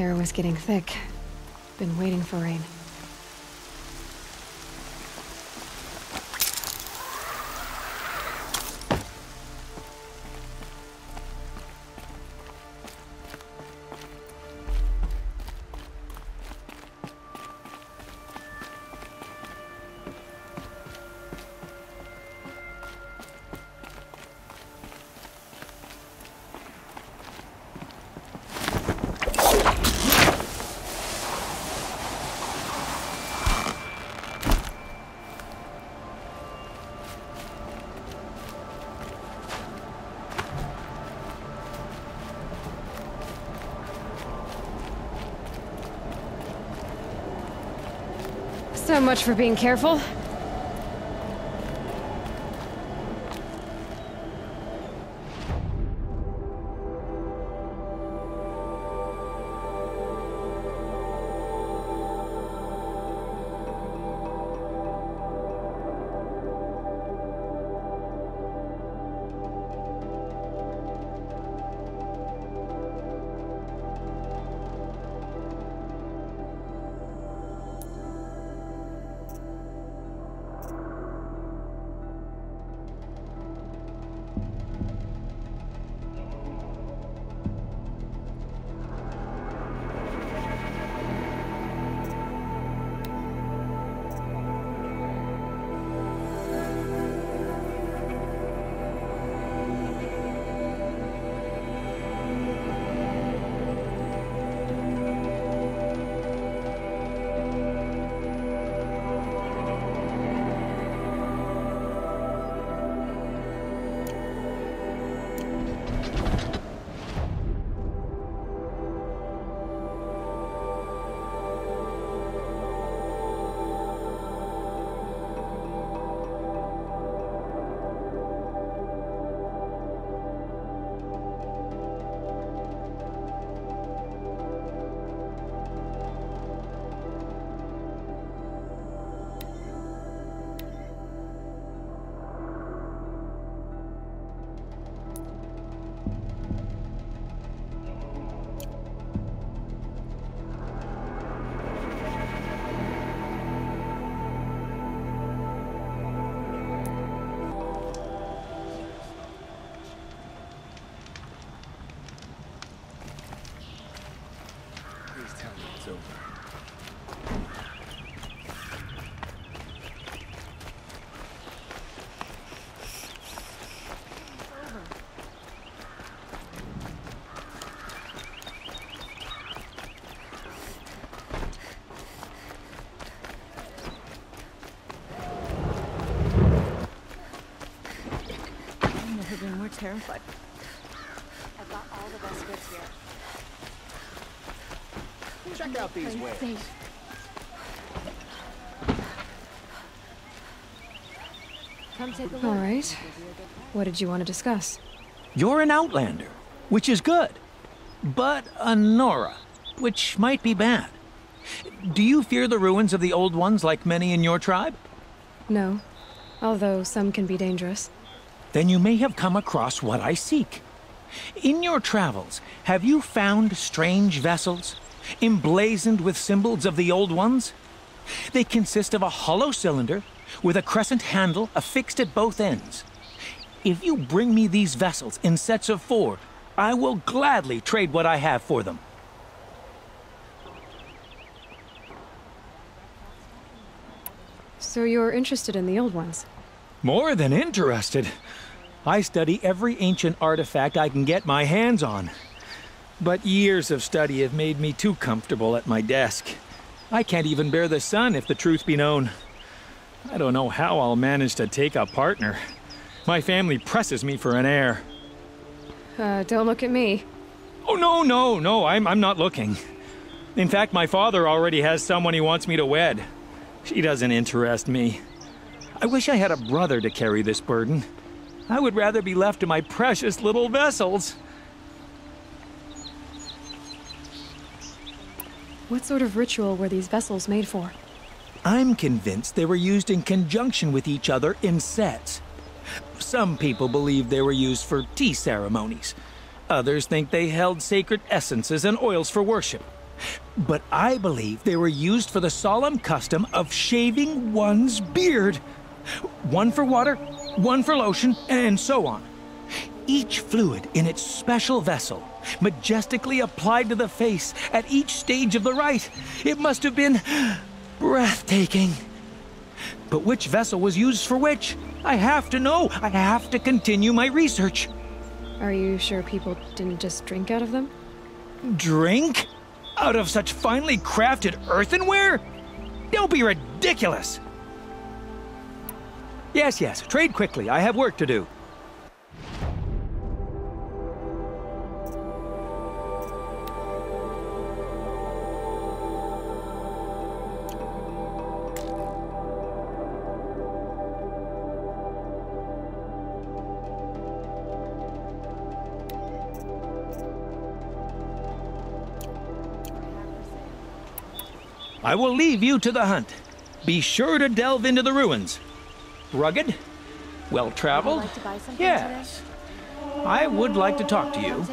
Air was getting thick. Been waiting for rain. Much for being careful. What did you want to discuss? You're an outlander, which is good. But a Nora, which might be bad. Do you fear the ruins of the old ones like many in your tribe? No. Although some can be dangerous. Then you may have come across what I seek. In your travels, have you found strange vessels, emblazoned with symbols of the old ones? They consist of a hollow cylinder with a crescent handle affixed at both ends. If you bring me these vessels in sets of four, I will gladly trade what I have for them. So you're interested in the old ones? More than interested. I study every ancient artifact I can get my hands on. But years of study have made me too comfortable at my desk. I can't even bear the sun, if the truth be known. I don't know how I'll manage to take a partner. My family presses me for an heir. Uh, don't look at me. Oh, no, no, no, I'm, I'm not looking. In fact, my father already has someone he wants me to wed. She doesn't interest me. I wish I had a brother to carry this burden. I would rather be left to my precious little vessels. What sort of ritual were these vessels made for? I'm convinced they were used in conjunction with each other in sets. Some people believe they were used for tea ceremonies. Others think they held sacred essences and oils for worship. But I believe they were used for the solemn custom of shaving one's beard. One for water, one for lotion, and so on. Each fluid in its special vessel, majestically applied to the face at each stage of the rite. It must have been breathtaking. But which vessel was used for which? I have to know. I have to continue my research. Are you sure people didn't just drink out of them? Drink? Out of such finely crafted earthenware? Don't be ridiculous! Yes, yes, trade quickly. I have work to do. I will leave you to the hunt. Be sure to delve into the ruins. Rugged? Well traveled? like to buy something Yes. I would like to talk to today? you.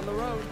On the road.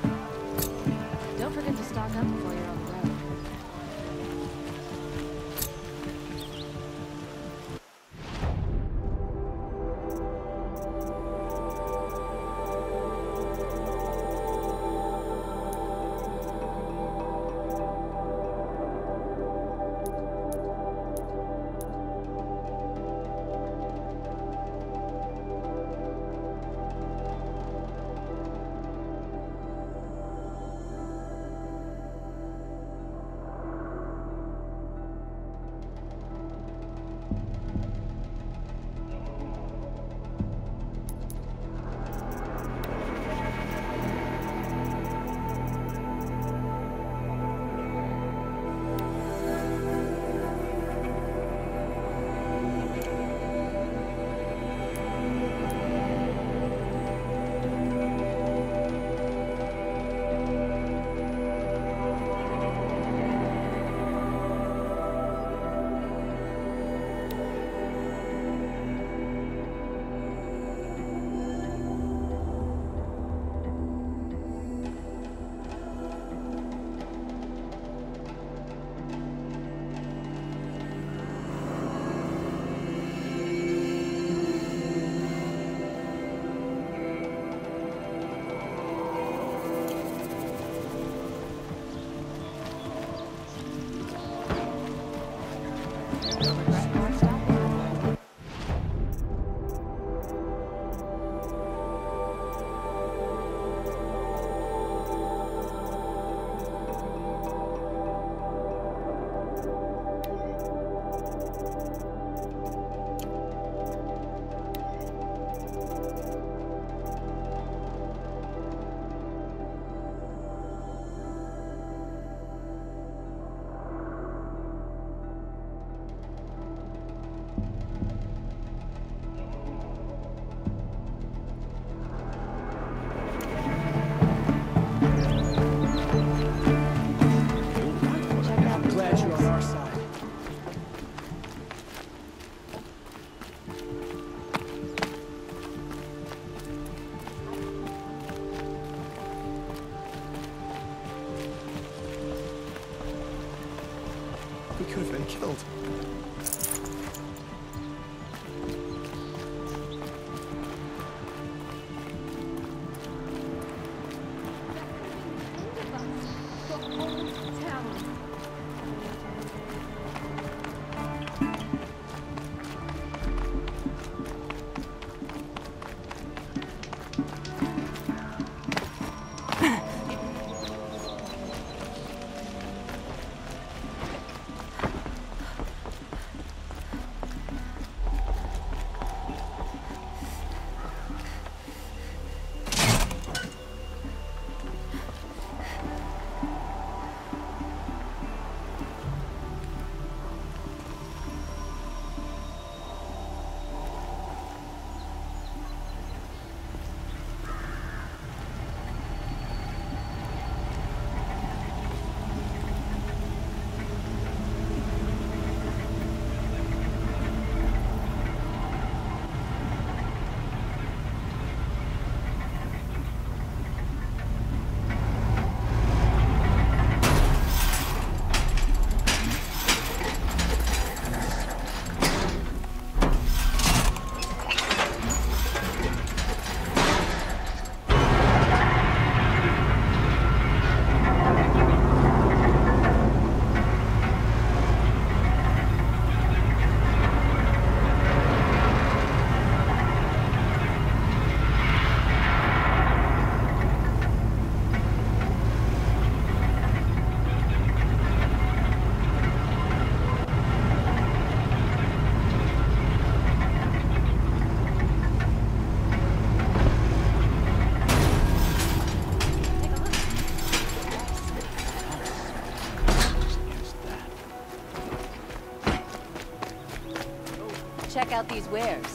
Out these wares.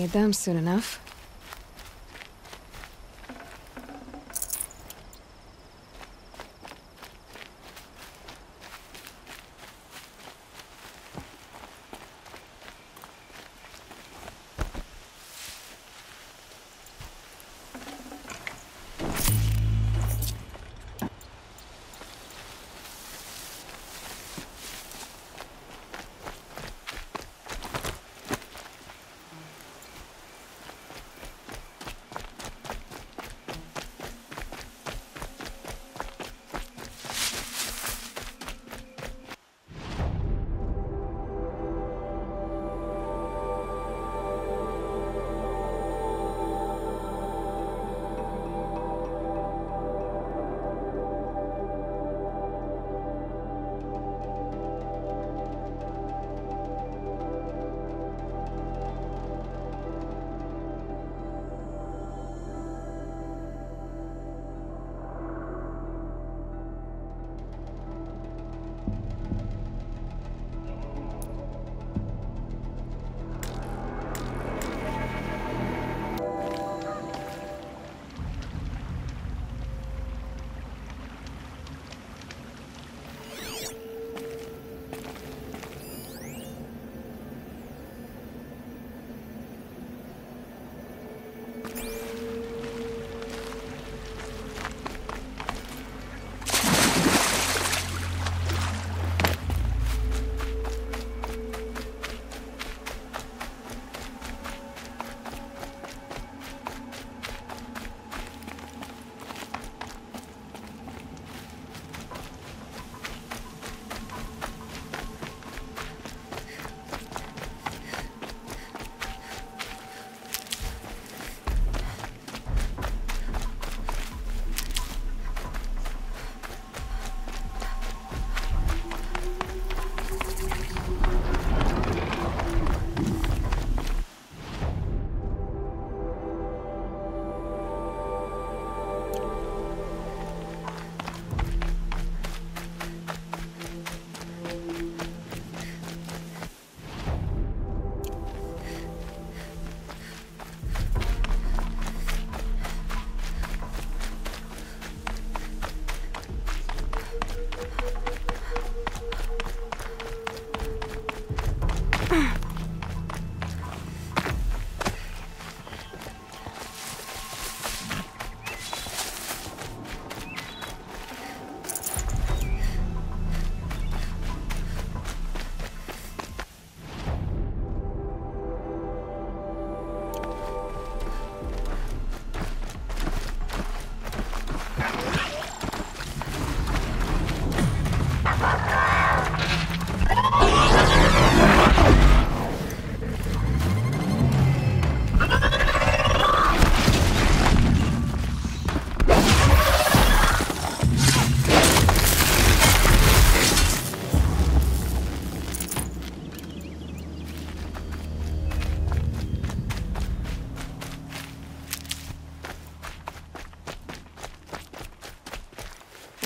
Need them soon enough.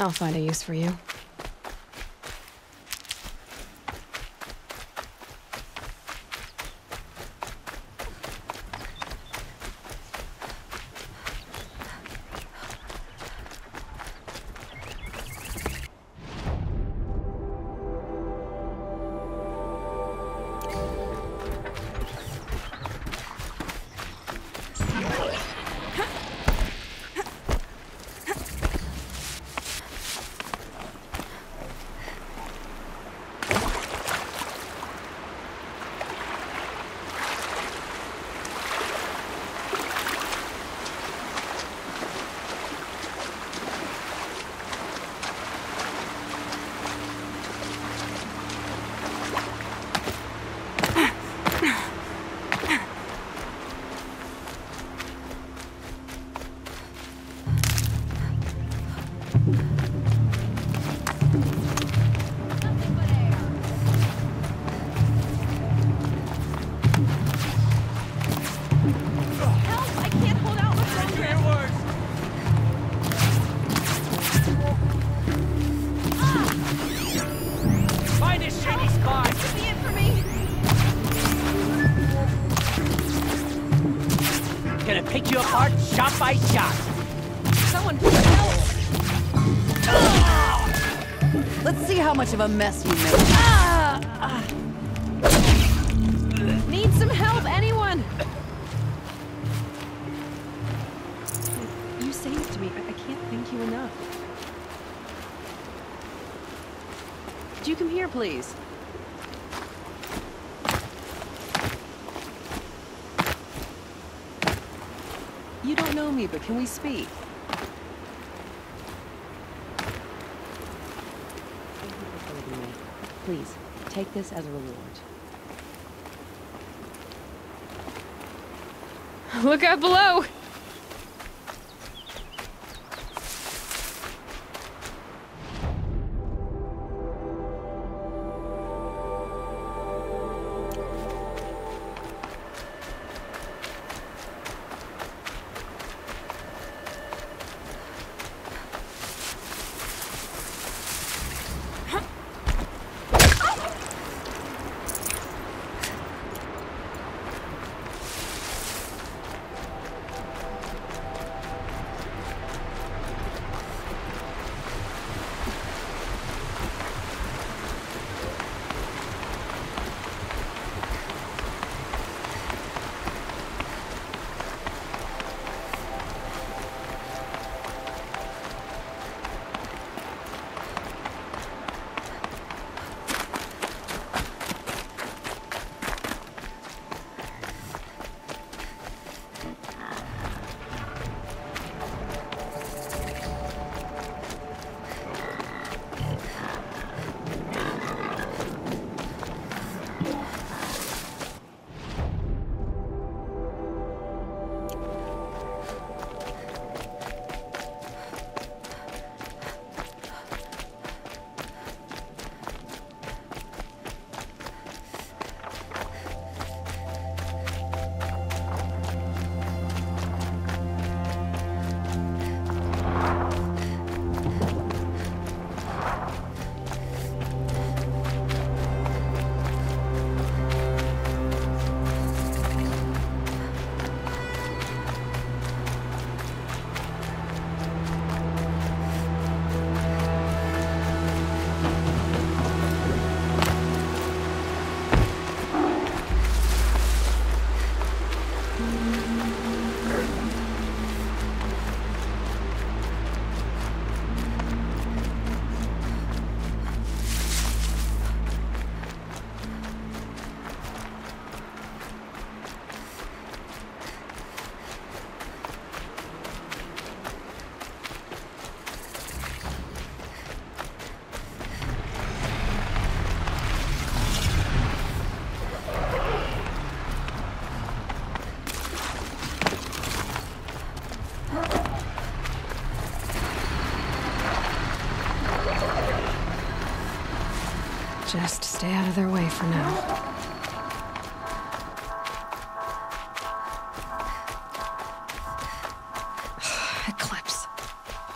I'll find a use for you. Of a mess you made. Ah! Need some help, anyone? You saved me. I, can't thank you enough. Could you come here, please? You don't know me, but can we speak? Thank you for saving me. Please, take this as a reward. Look out below!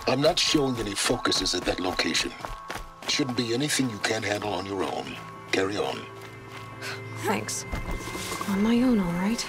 I'm not showing any focuses at that location. Shouldn't be anything you can't handle on your own. Carry on. Thanks. On my own, all right.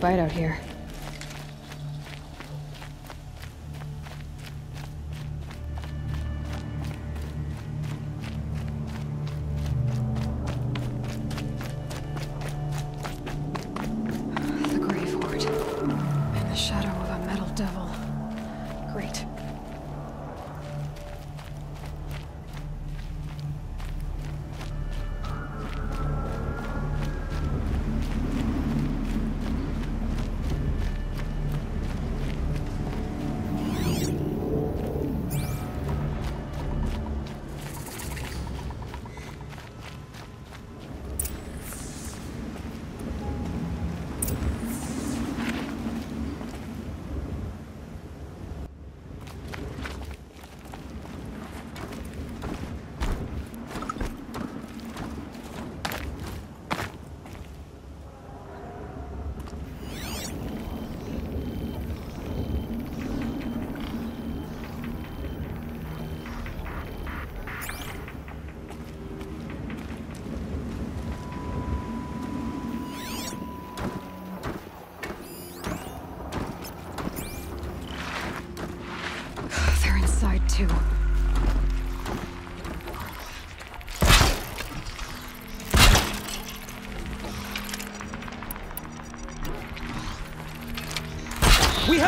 Bite out here.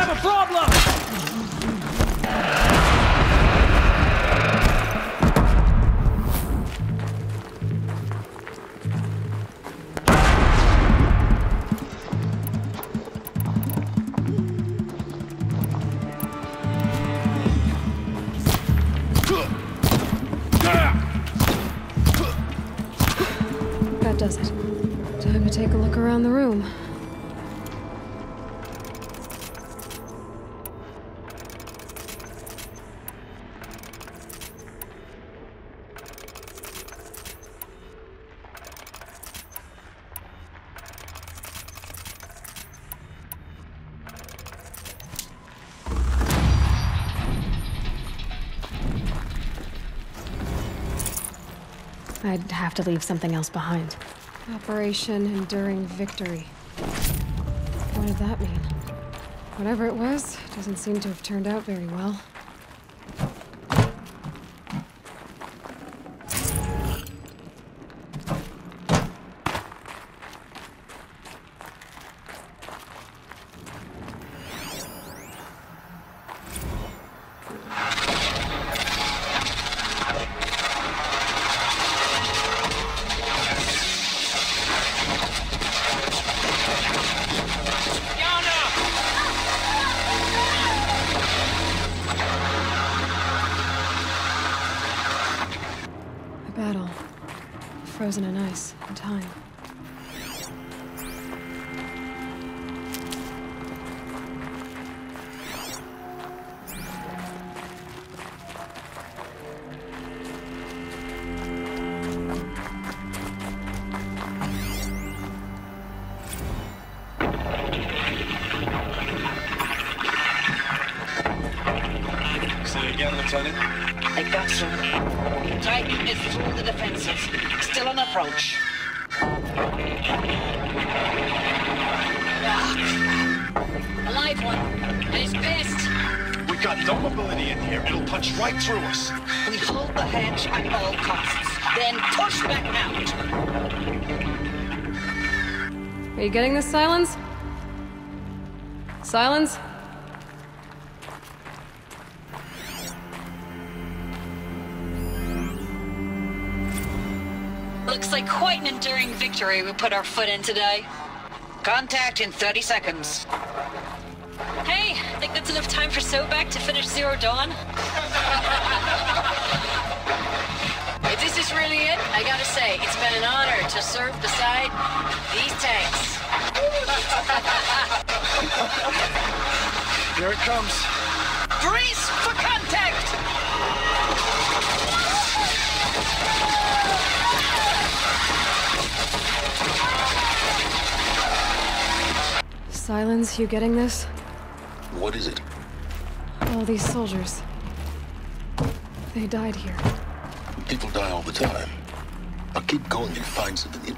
Have a problem! Have to leave something else behind. Operation Enduring Victory. What did that mean? Whatever it was, doesn't seem to have turned out very well. Victory we put our foot in today. Contact in 30 seconds. Hey, think that's enough time for Sobeck to finish Zero Dawn? If this is really it, I gotta say, it's been an honor to serve beside these tanks. Here it comes. Brace for contact! Sylens, you getting this? What is it? All these soldiers. They died here. People die all the time. Now keep going and find something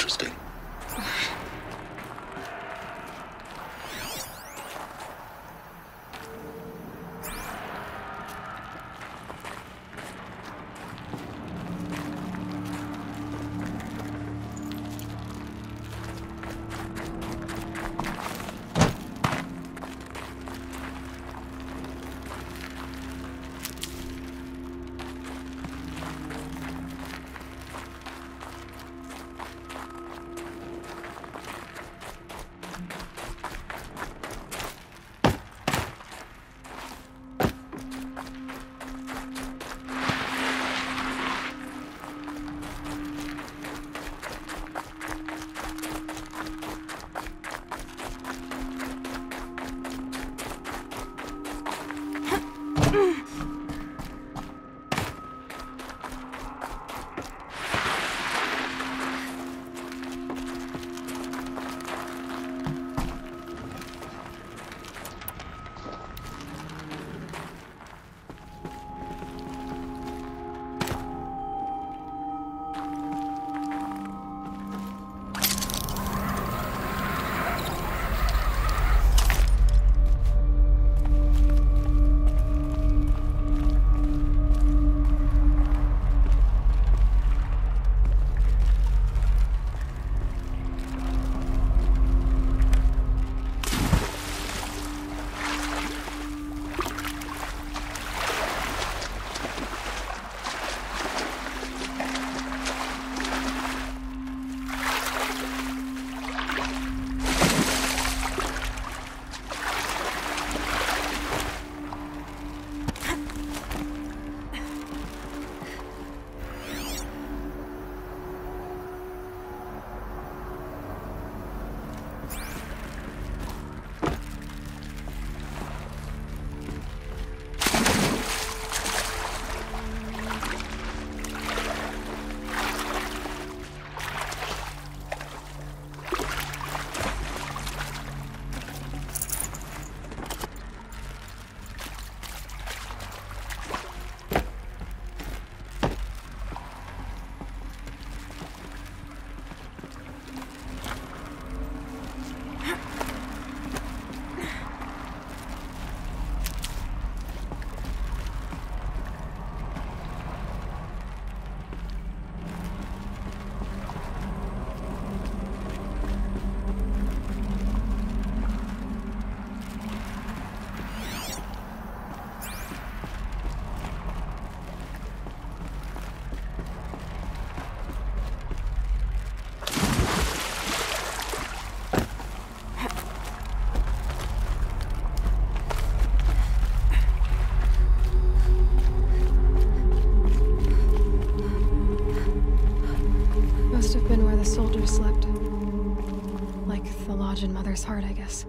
I guess.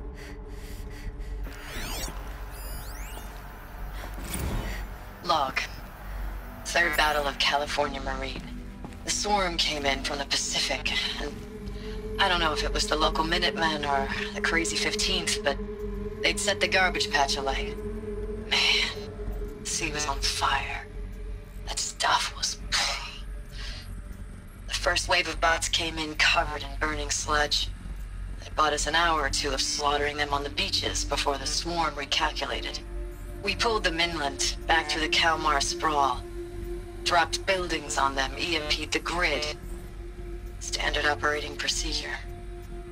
Log. Third Battle of California Marine. The swarm came in from the Pacific, and I don't know if it was the local Minutemen or the Crazy 15th, but they'd set the garbage patch alight. Man, the sea was on fire. That stuff was. The first wave of bots came in covered in burning sludge. Us an hour or two of slaughtering them on the beaches before the swarm recalculated. We pulled them inland, back to the Kalmar sprawl. Dropped buildings on them, EMP'd the grid. Standard operating procedure.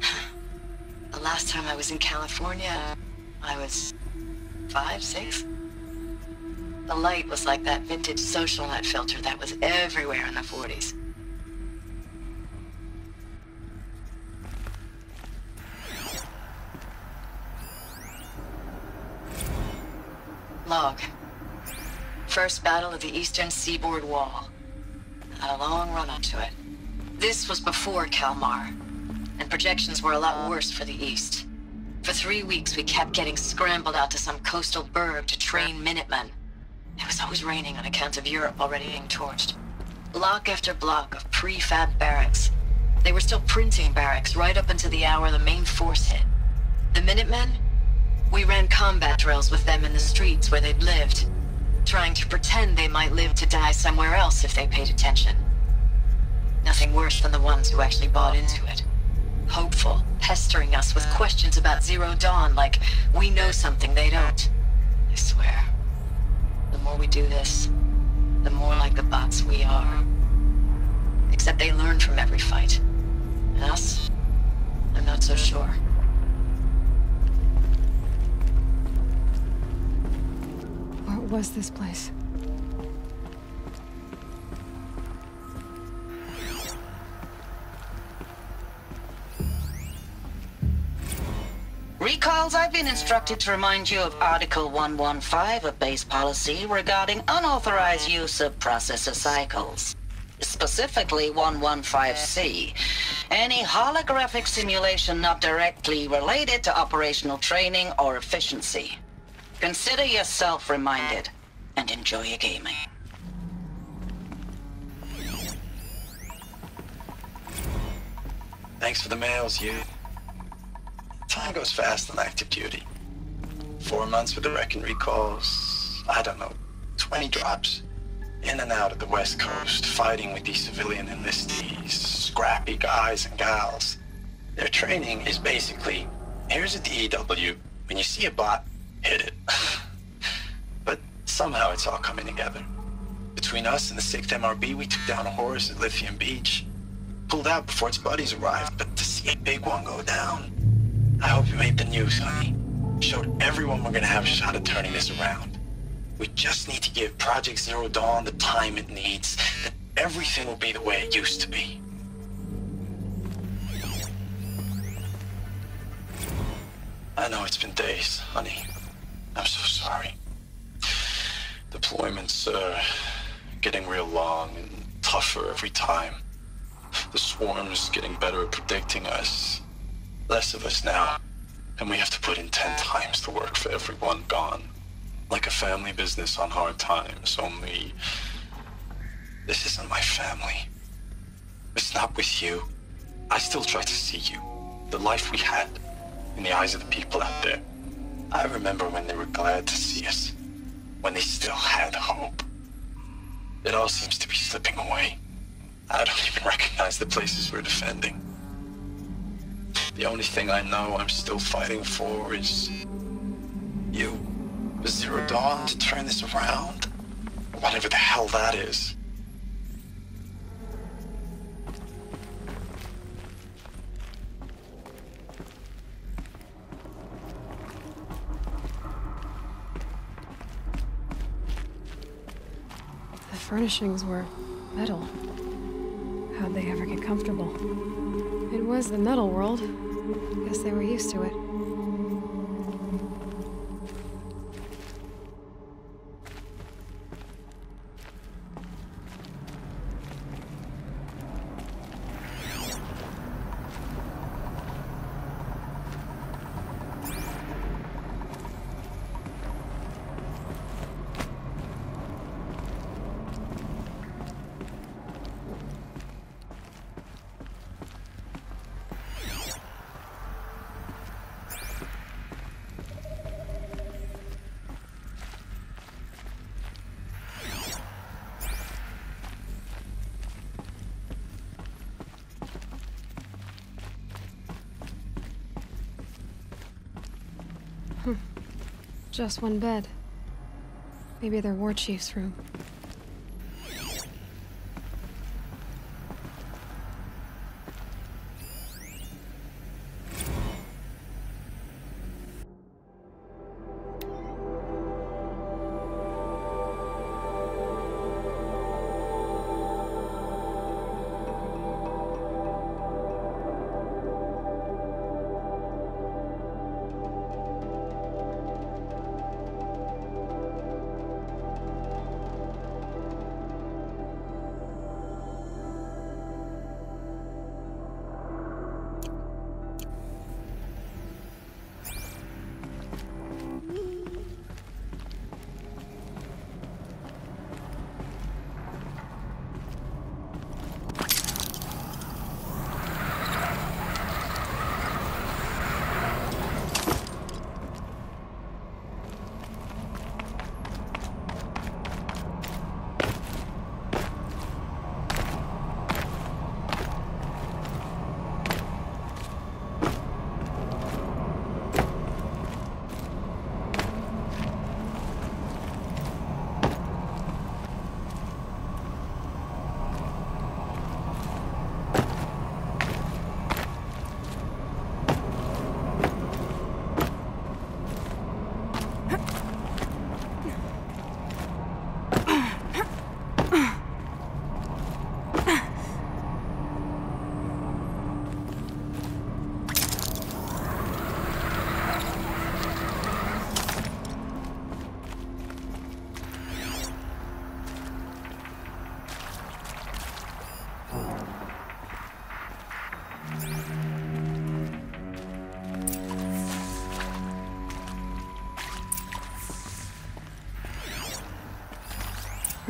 the last time I was in California, I was five, six? The light was like that vintage social net filter that was everywhere in the 40s. The eastern seaboard wall. Had a long run up to it. This was before Kalmar, and projections were a lot worse for the east. For three weeks, we kept getting scrambled out to some coastal burg to train Minutemen. It was always raining on account of Europe already being torched. Block after block of prefab barracks. They were still printing barracks right up until the hour the main force hit. The Minutemen? We ran combat drills with them in the streets where they'd lived, trying to pretend they might live to die somewhere else if they paid attention. Nothing worse than the ones who actually bought into it. Hopeful, pestering us with questions about Zero Dawn like we know something they don't. I swear. The more we do this, the more like the bots we are. Except they learn from every fight. And us? I'm not so sure. What was this place? Recalls, I've been instructed to remind you of Article 115 of base policy regarding unauthorized use of processor cycles. Specifically 115C. Any holographic simulation not directly related to operational training or efficiency. Consider yourself reminded and enjoy your gaming. Thanks for the mails, you. Time goes fast on active duty. Four months with the wrecking recalls. I don't know, 20 drops. In and out of the West Coast, fighting with these civilian enlistees, scrappy guys and gals. Their training is basically here's a DEW. When you see a bot, hit it. but somehow it's all coming together. Between us and the 6th MRB, we took down a Horus at Lithium Beach. Pulled out before its buddies arrived, but to see a big one go down. I hope you made the news, honey. Showed everyone we're gonna have a shot at turning this around. We just need to give Project Zero Dawn the time it needs, and everything will be the way it used to be. I know it's been days, honey. I'm so sorry. Deployments are getting real long and tougher every time. The swarm's getting better at predicting us. Less of us now. And we have to put in ten times the work for everyone gone. Like a family business on hard times, only... This isn't my family. It's not with you. I still try to see you. The life we had in the eyes of the people out there. I remember when they were glad to see us. When they still had hope. It all seems to be slipping away. I don't even recognize the places we're defending. The only thing I know I'm still fighting for is you. Zero Dawn to turn this around. Whatever the hell that is. Furnishings were metal. How'd they ever get comfortable? It was the metal world. Guess they were used to it. Just one bed. Maybe their war chief's room.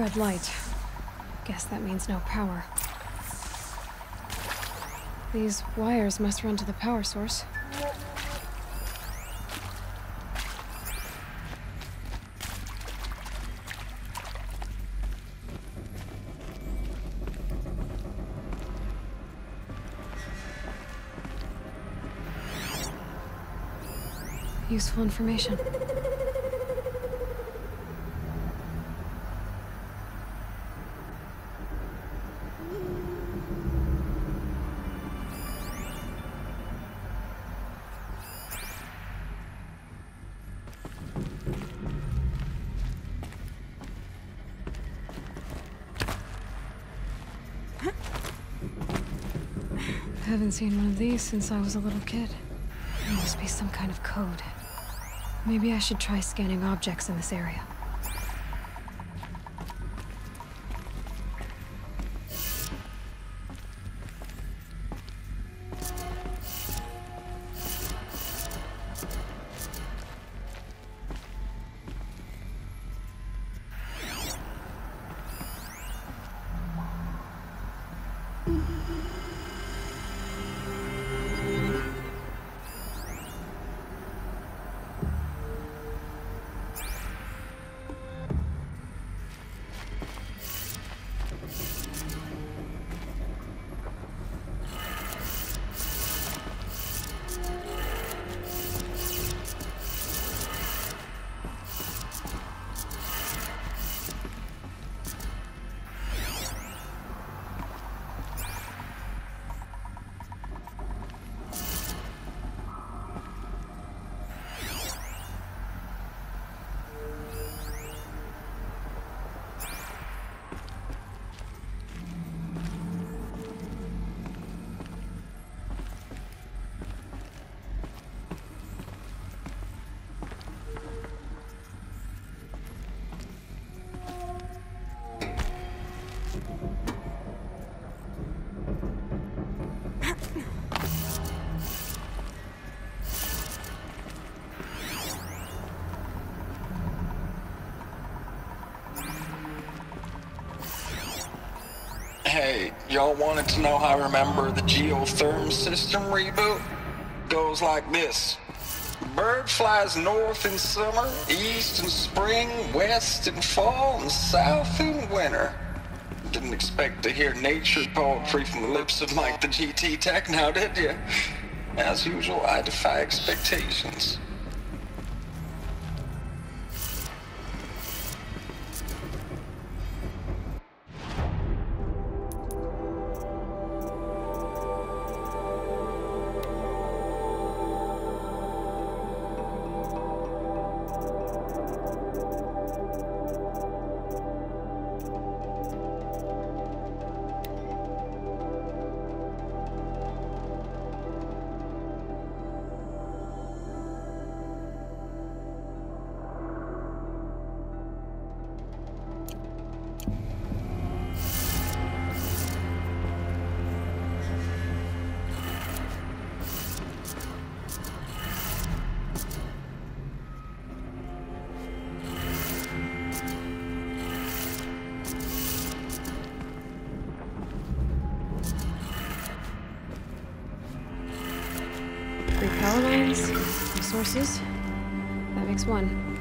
Red light. Guess that means no power. These wires must run to the power source. Useful information. Haven't seen one of these since I was a little kid. There must be some kind of code. Maybe I should try scanning objects in this area. Y'all wanted to know how I remember the geotherm system reboot? Goes like this. Bird flies north in summer, east in spring, west in fall, and south in winter. Didn't expect to hear nature poetry from the lips of Mike the GT Tech now, did you? As usual, I defy expectations. Power lines, resources. That makes one.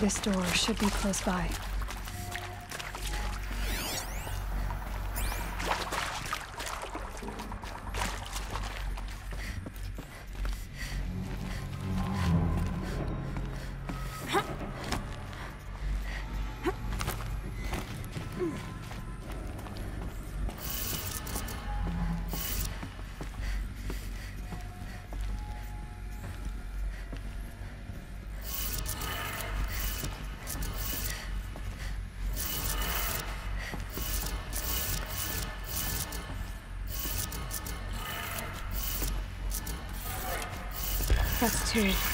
This door should be close by. That's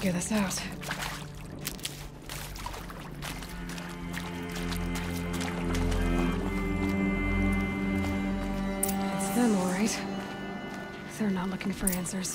figure this out. It's them, all right. They're not looking for answers,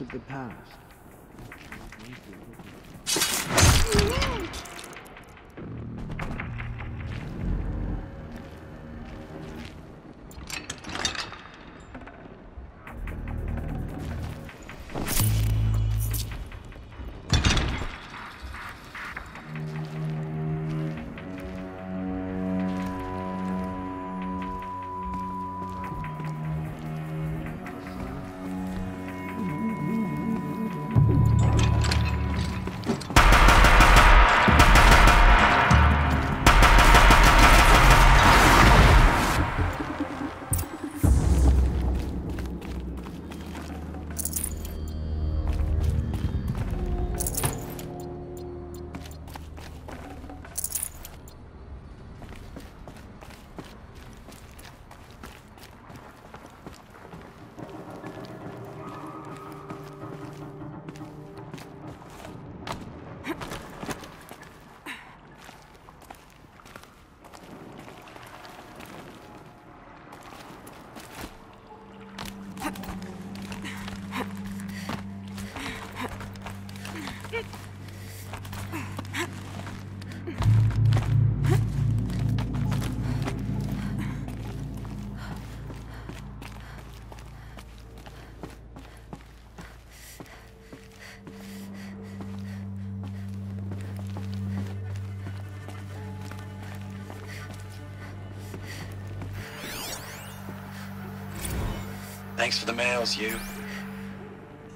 Of the past. Thanks for the mails, you.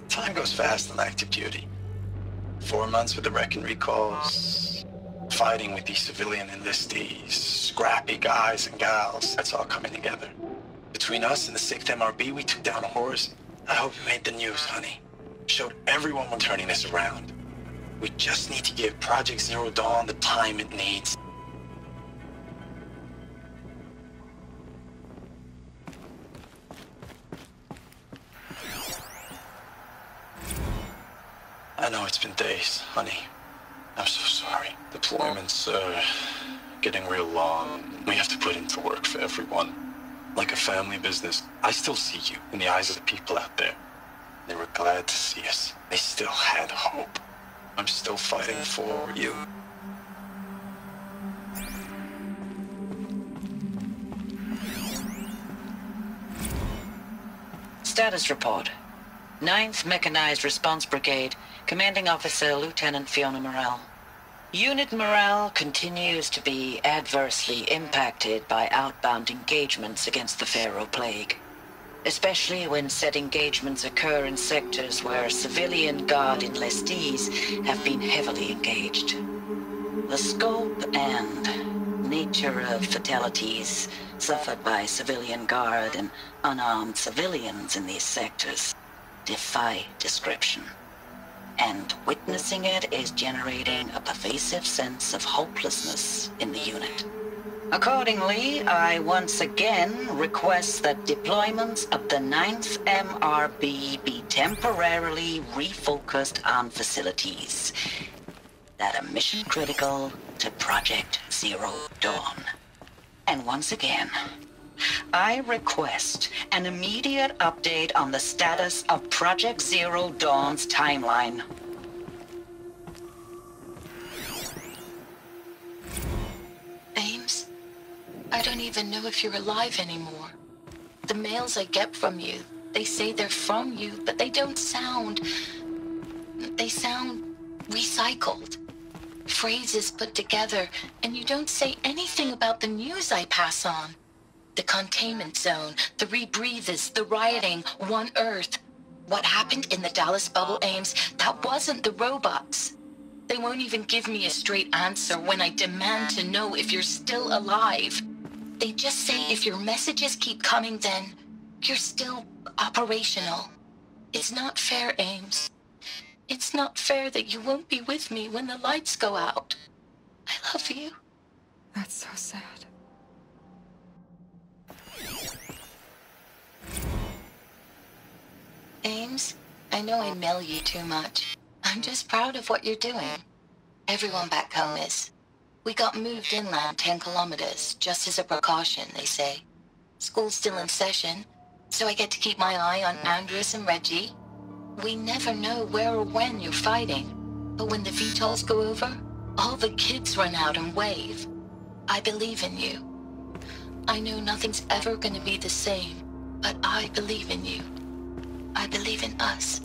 Time goes fast on active duty. Four months with the wreck and recalls, fighting with these civilian enlistees, scrappy guys and gals. That's all coming together. Between us and the 6th MRB, we took down a Horus. I hope you made the news, honey. Showed everyone we're turning this around. We just need to give Project Zero Dawn the time it needs. this, I still see you in the eyes of the people out there. They were glad to see us. They still had hope. I'm still fighting for you. Status report. Ninth Mechanized Response Brigade, Commanding Officer Lieutenant Fiona Morrell. Unit morale continues to be adversely impacted by outbound engagements against the Faro Plague, especially when said engagements occur in sectors where civilian guard enlistees have been heavily engaged. The scope and nature of fatalities suffered by civilian guard and unarmed civilians in these sectors defy description and witnessing it is generating a pervasive sense of hopelessness in the unit. Accordingly, I once again request that deployments of the 9th MRB be temporarily refocused on facilities that are mission critical to Project Zero Dawn. And once again, I request an immediate update on the status of Project Zero Dawn's timeline. Ames, I don't even know if you're alive anymore. The mails I get from you, they say they're from you, but they don't sound. They sound recycled. Phrases put together, and you don't say anything about the news I pass on. The containment zone, the rebreathers, the rioting, One Earth. What happened in the Dallas bubble, Ames, that wasn't the robots. They won't even give me a straight answer when I demand to know if you're still alive. They just say if your messages keep coming, then you're still operational. It's not fair, Ames. It's not fair that you won't be with me when the lights go out. I love you. That's so sad. Ames, I know I mail you too much. I'm just proud of what you're doing. Everyone back home is. We got moved inland 10 kilometers, just as a precaution, they say. School's still in session, so I get to keep my eye on Andres and Reggie. We never know where or when you're fighting, but when the VTOLs go over, all the kids run out and wave. I believe in you. I know nothing's ever gonna be the same, but I believe in you. I believe in us.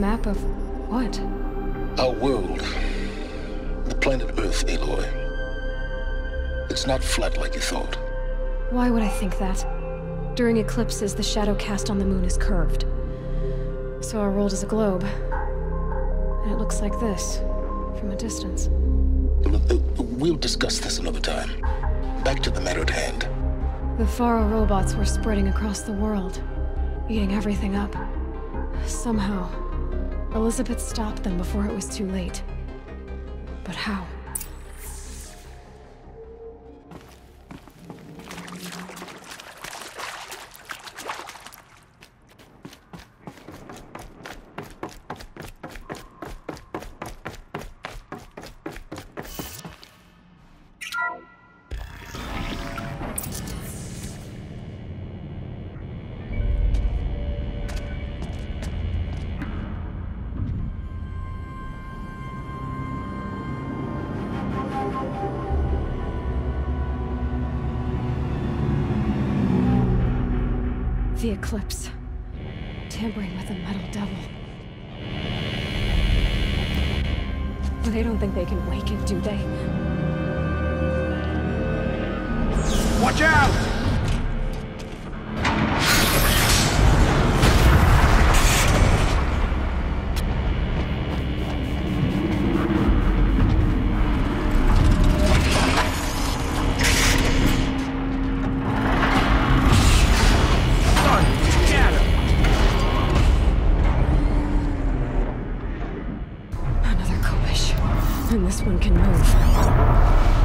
Map of what? Our world. The planet Earth, Aloy. It's not flat like you thought. Why would I think that? During eclipses, the shadow cast on the moon is curved. So our world is a globe. And it looks like this, from a distance. Uh, We'll discuss this another time. Back to the matter at hand. The Faro robots were spreading across the world, eating everything up. Somehow, Elisabet stopped them before it was too late. But how? Kobish. And this one can move.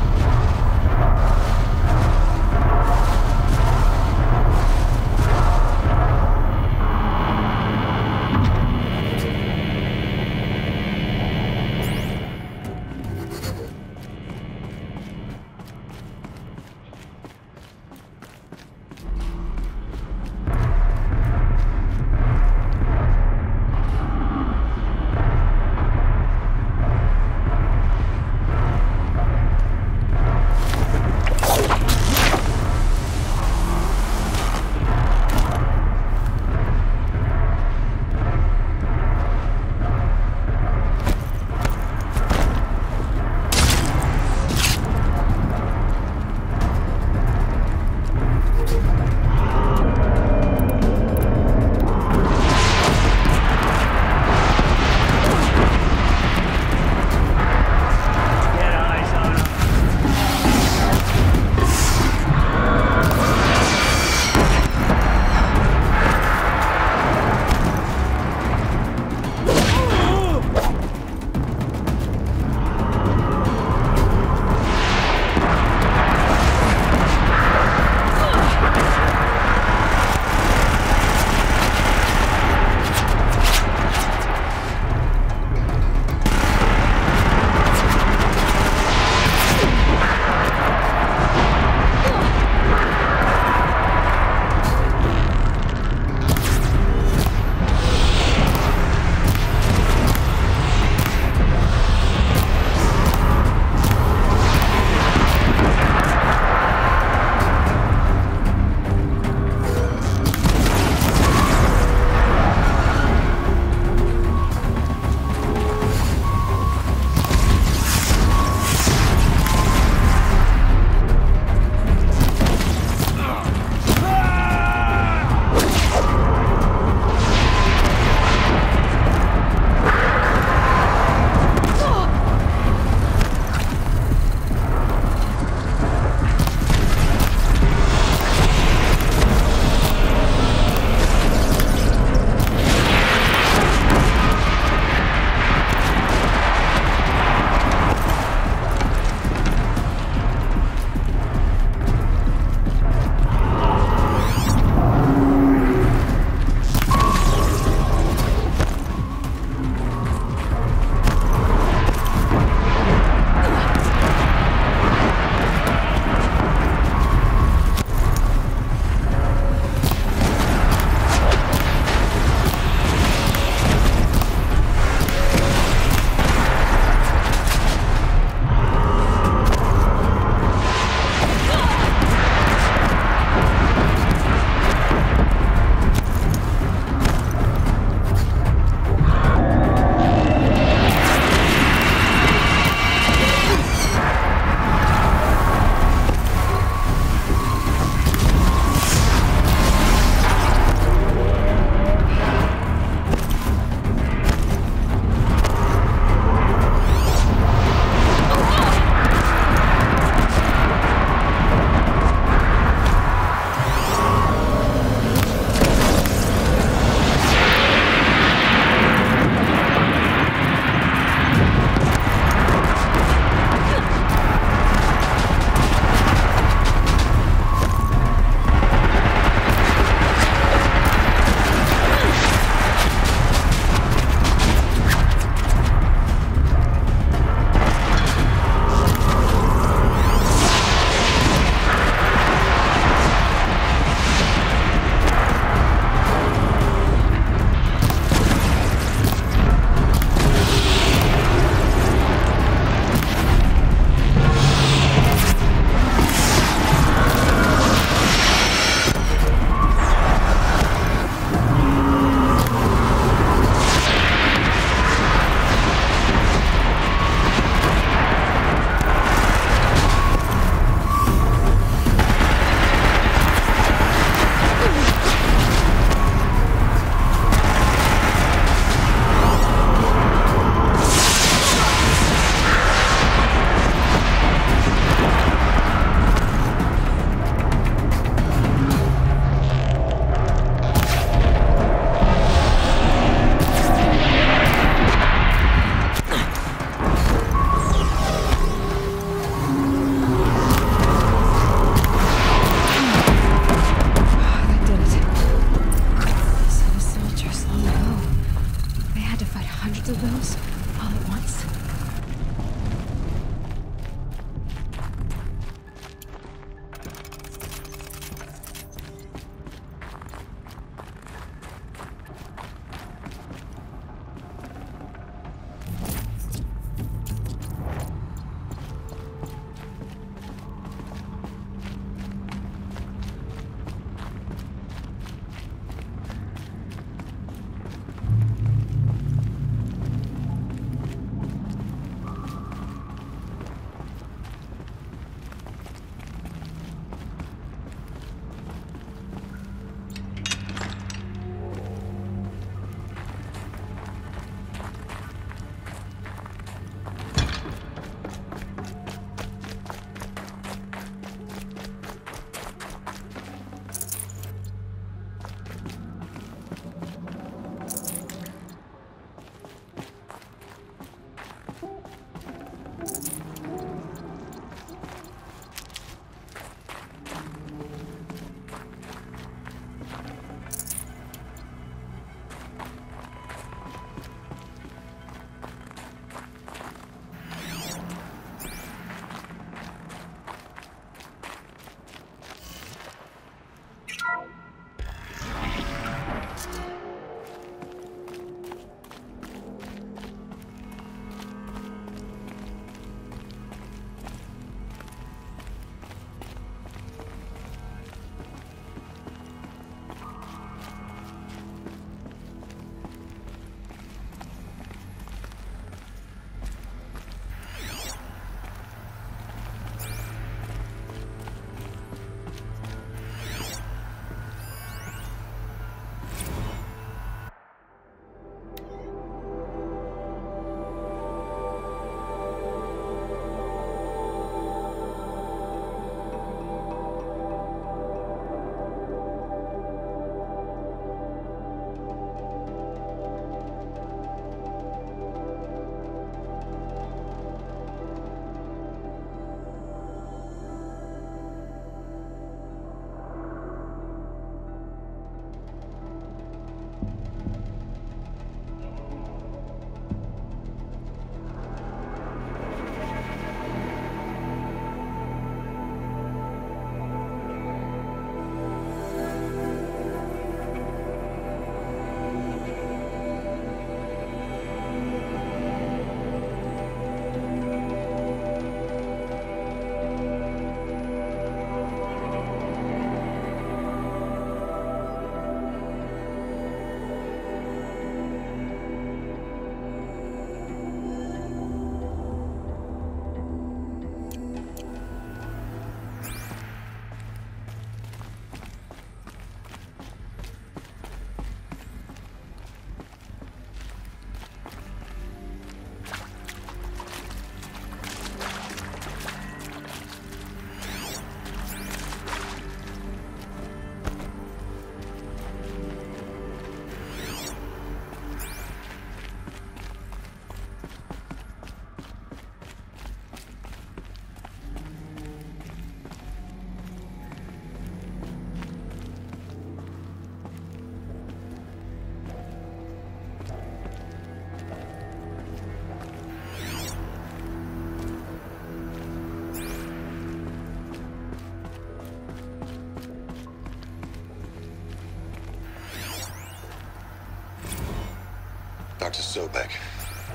Sobeck,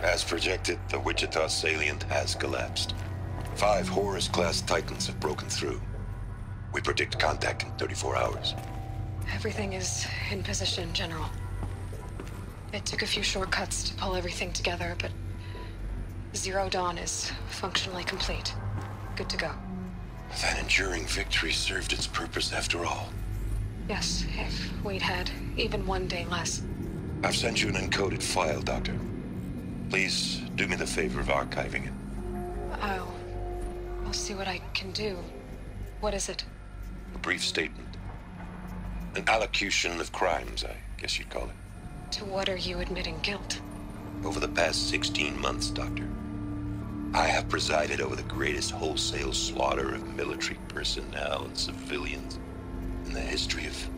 as projected, the Wichita salient has collapsed. Five Horus-class Titans have broken through. We predict contact in 34 hours. Everything is in position, General. It took a few shortcuts to pull everything together, but Zero Dawn is functionally complete. Good to go. That enduring victory served its purpose after all. Yes, if we'd had even one day less. I've sent you an encoded file, Doctor. Please do me the favor of archiving it. I'll... I'll see what I can do. What is it? A brief statement. An allocution of crimes, I guess you'd call it. To what are you admitting guilt? Over the past 16 months, Doctor, I have presided over the greatest wholesale slaughter of military personnel and civilians in the history of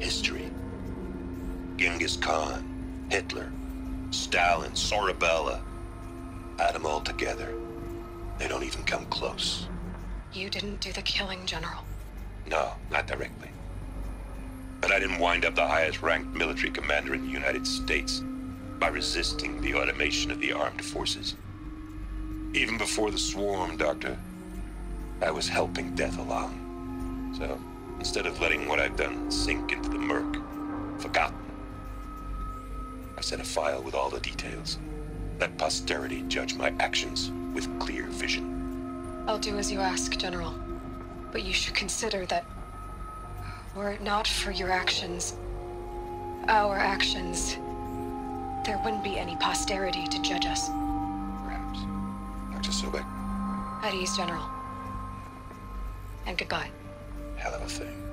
history. Genghis Khan, Hitler, Stalin, Sorabella. Add them all together. They don't even come close. You didn't do the killing, General. No, not directly. But I didn't wind up the highest ranked military commander in the United States by resisting the automation of the armed forces. Even before the swarm, Doctor, I was helping death along. So, instead of letting what I've done sink into the murk, forgotten, I set a file with all the details. Let posterity judge my actions with clear vision. I'll do as you ask, General. But you should consider that were it not for your actions, our actions, there wouldn't be any posterity to judge us. Perhaps. Dr. Sobeck, At ease, General. And goodbye. hell of a thing.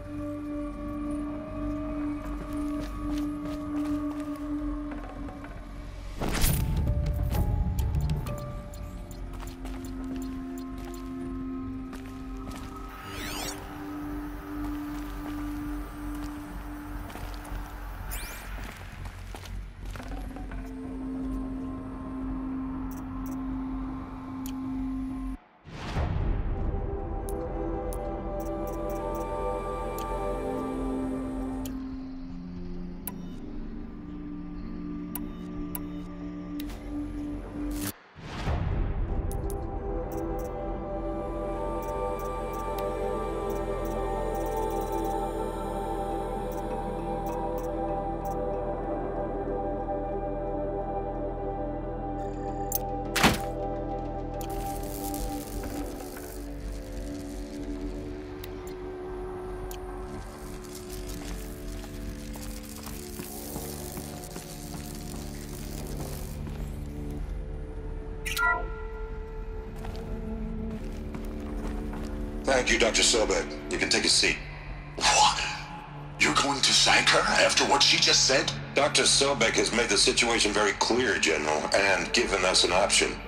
Thank you, Dr. Sobeck. You can take a seat. What? You're going to thank her after what she just said? Dr. Sobeck has made the situation very clear, General, and given us an option.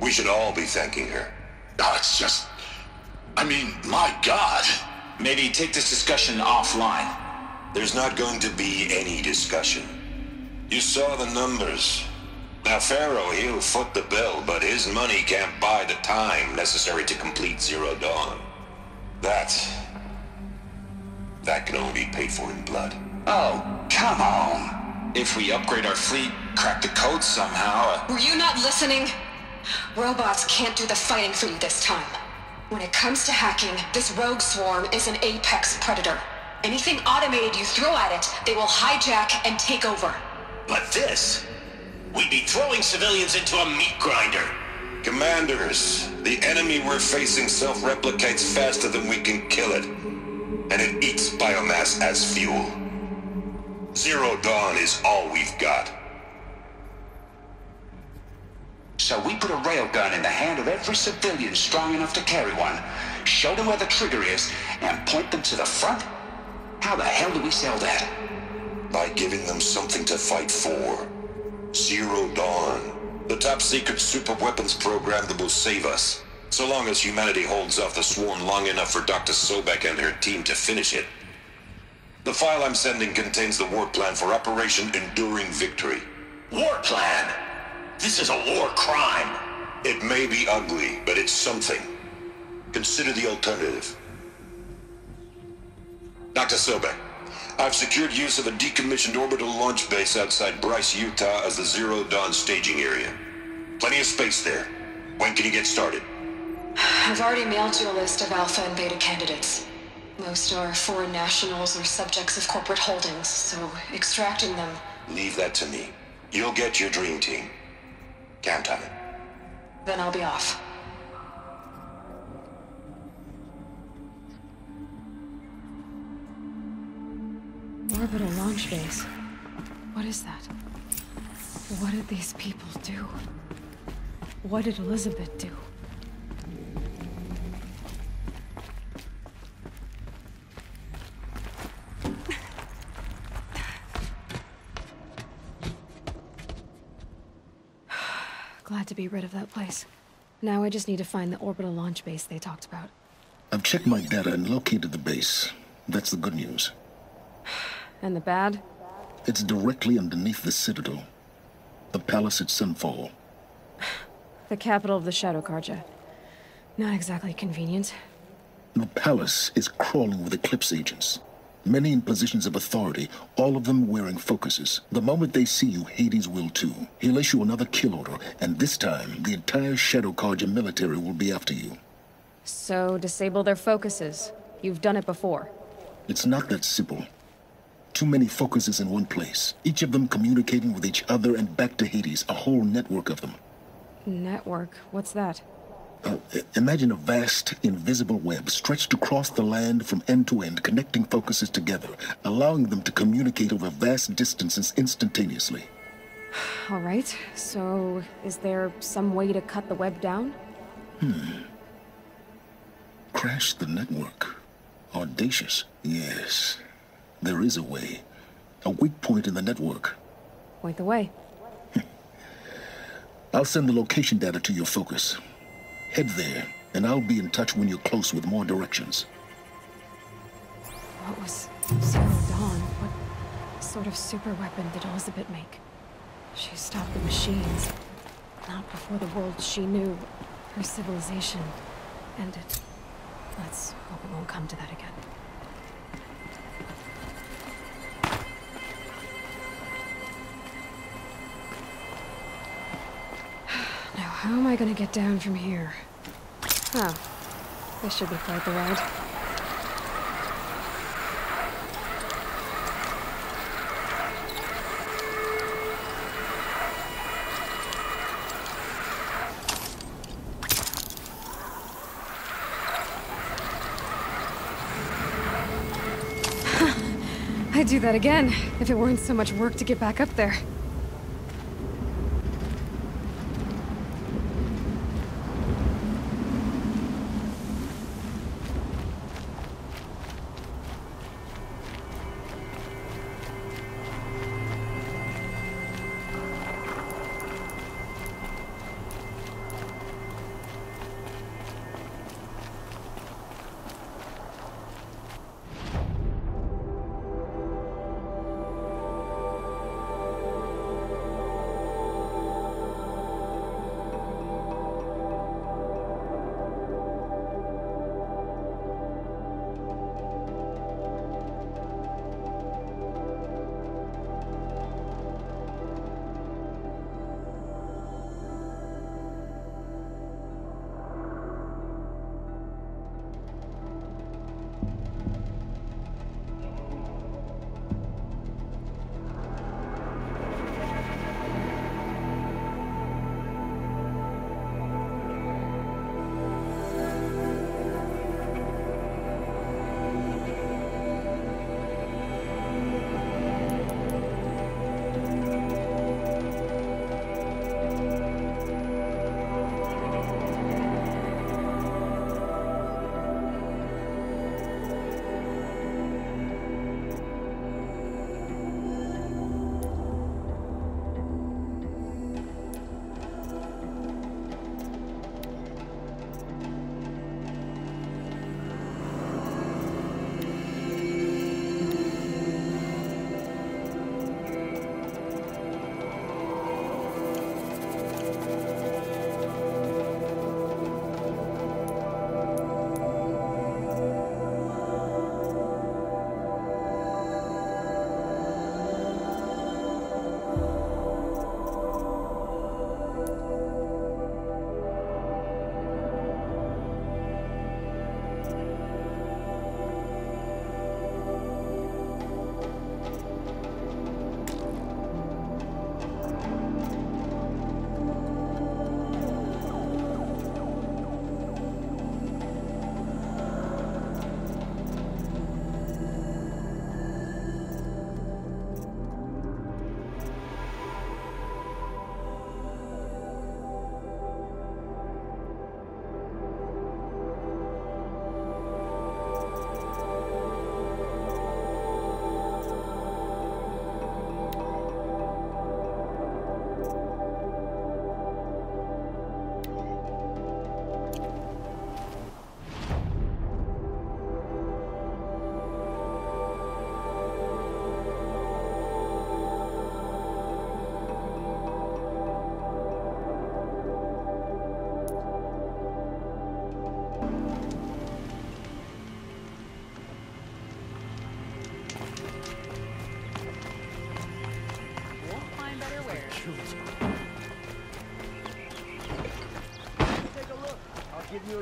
We should all be thanking her. No, it's just. I mean, my God. Maybe take this discussion offline. There's not going to be any discussion. You saw the numbers. Now, Faro, he'll foot the bill, but his money can't buy the time necessary to complete Zero Dawn. That... that can only be paid for in blood. Oh, come on. If we upgrade our fleet, crack the code somehow... uh, Were you not listening? Robots can't do the fighting for you this time. When it comes to hacking, this rogue swarm is an apex predator. Anything automated you throw at it, they will hijack and take over. But this... We'd be throwing civilians into a meat grinder. Commanders, the enemy we're facing self-replicates faster than we can kill it. And it eats biomass as fuel. Zero Dawn is all we've got. So we put a railgun in the hand of every civilian strong enough to carry one, show them where the trigger is, and point them to the front? How the hell do we sell that? By giving them something to fight for. Zero Dawn. The top secret super weapons program that will save us. So long as humanity holds off the swarm long enough for Dr. Sobeck and her team to finish it. The file I'm sending contains the war plan for Operation Enduring Victory. War plan? This is a war crime. It may be ugly, but it's something. Consider the alternative. Dr. Sobeck, I've secured use of a decommissioned orbital launch base outside Bryce, Utah as the Zero Dawn staging area. Plenty of space there. When can you get started? I've already mailed you a list of alpha and beta candidates. Most are foreign nationals or subjects of corporate holdings, so extracting them. Leave that to me. You'll get your dream team. Count on it. Then I'll be off. Orbital launch base. What is that? What did these people do? What did Elisabet do? Glad to be rid of that place. Now I just need to find the orbital launch base they talked about. I've checked my data and located the base. That's the good news. And the bad? It's directly underneath the Citadel. The palace at Sunfall. The capital of the Shadow Carja. Not exactly convenient. The palace is crawling with Eclipse agents. Many in positions of authority, all of them wearing focuses. The moment they see you, Hades will too. He'll issue another kill order, and this time, the entire Shadow Carja military will be after you. So, disable their focuses. You've done it before. It's not that simple. Too many focuses in one place, each of them communicating with each other and back to Hades, a whole network of them. Network? What's that? Uh, imagine a vast, invisible web stretched across the land from end to end, connecting focuses together, allowing them to communicate over vast distances instantaneously. All right, so is there some way to cut the web down? Hmm. Crash the network. Audacious. Yes. There is a way. A weak point in the network. Point the way. I'll send the location data to your focus. Head there, and I'll be in touch when you're close with more directions. What was Zero Dawn? What sort of super weapon did Elisabet make? She stopped the machines. Not before the world she knew. Her civilization ended. Let's hope it won't come to that again. Now, how am I gonna get down from here? Oh, this should be quite the ride. I'd do that again, if it weren't so much work to get back up there.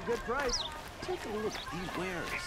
Good price. Take a look at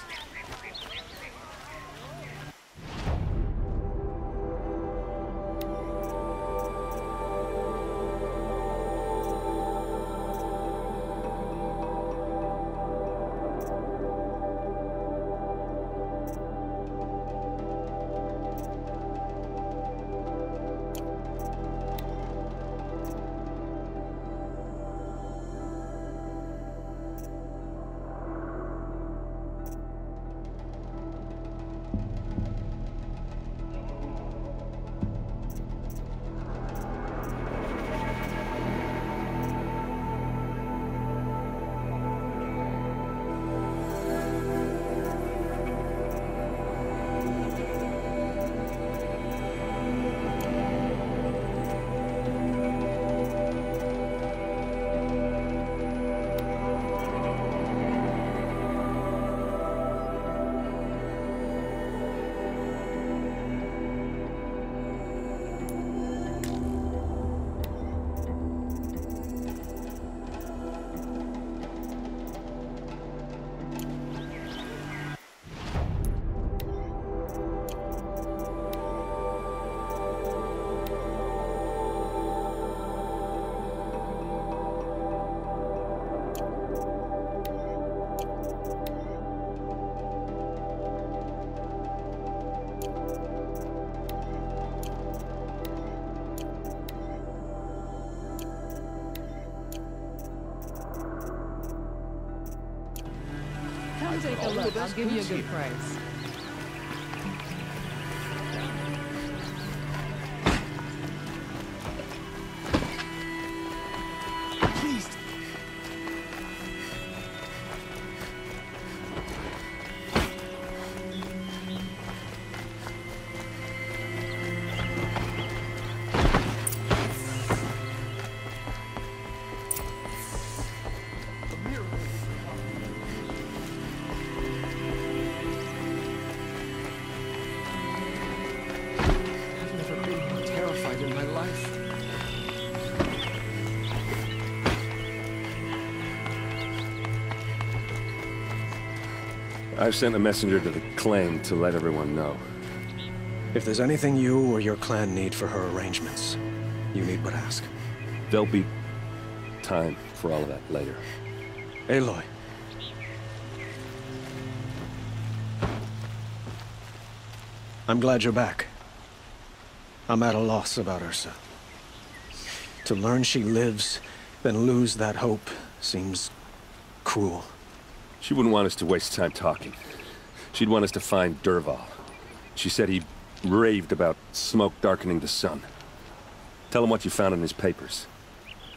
I'll give you a good price. I've sent a messenger to the claim to let everyone know. If there's anything you or your clan need for her arrangements, you need but ask. There'll be time for all of that later. Aloy. I'm glad you're back. I'm at a loss about Ursa. To learn she lives, then lose that hope, seems cruel. She wouldn't want us to waste time talking. She'd want us to find Derval. She said he raved about smoke darkening the sun. Tell him what you found in his papers.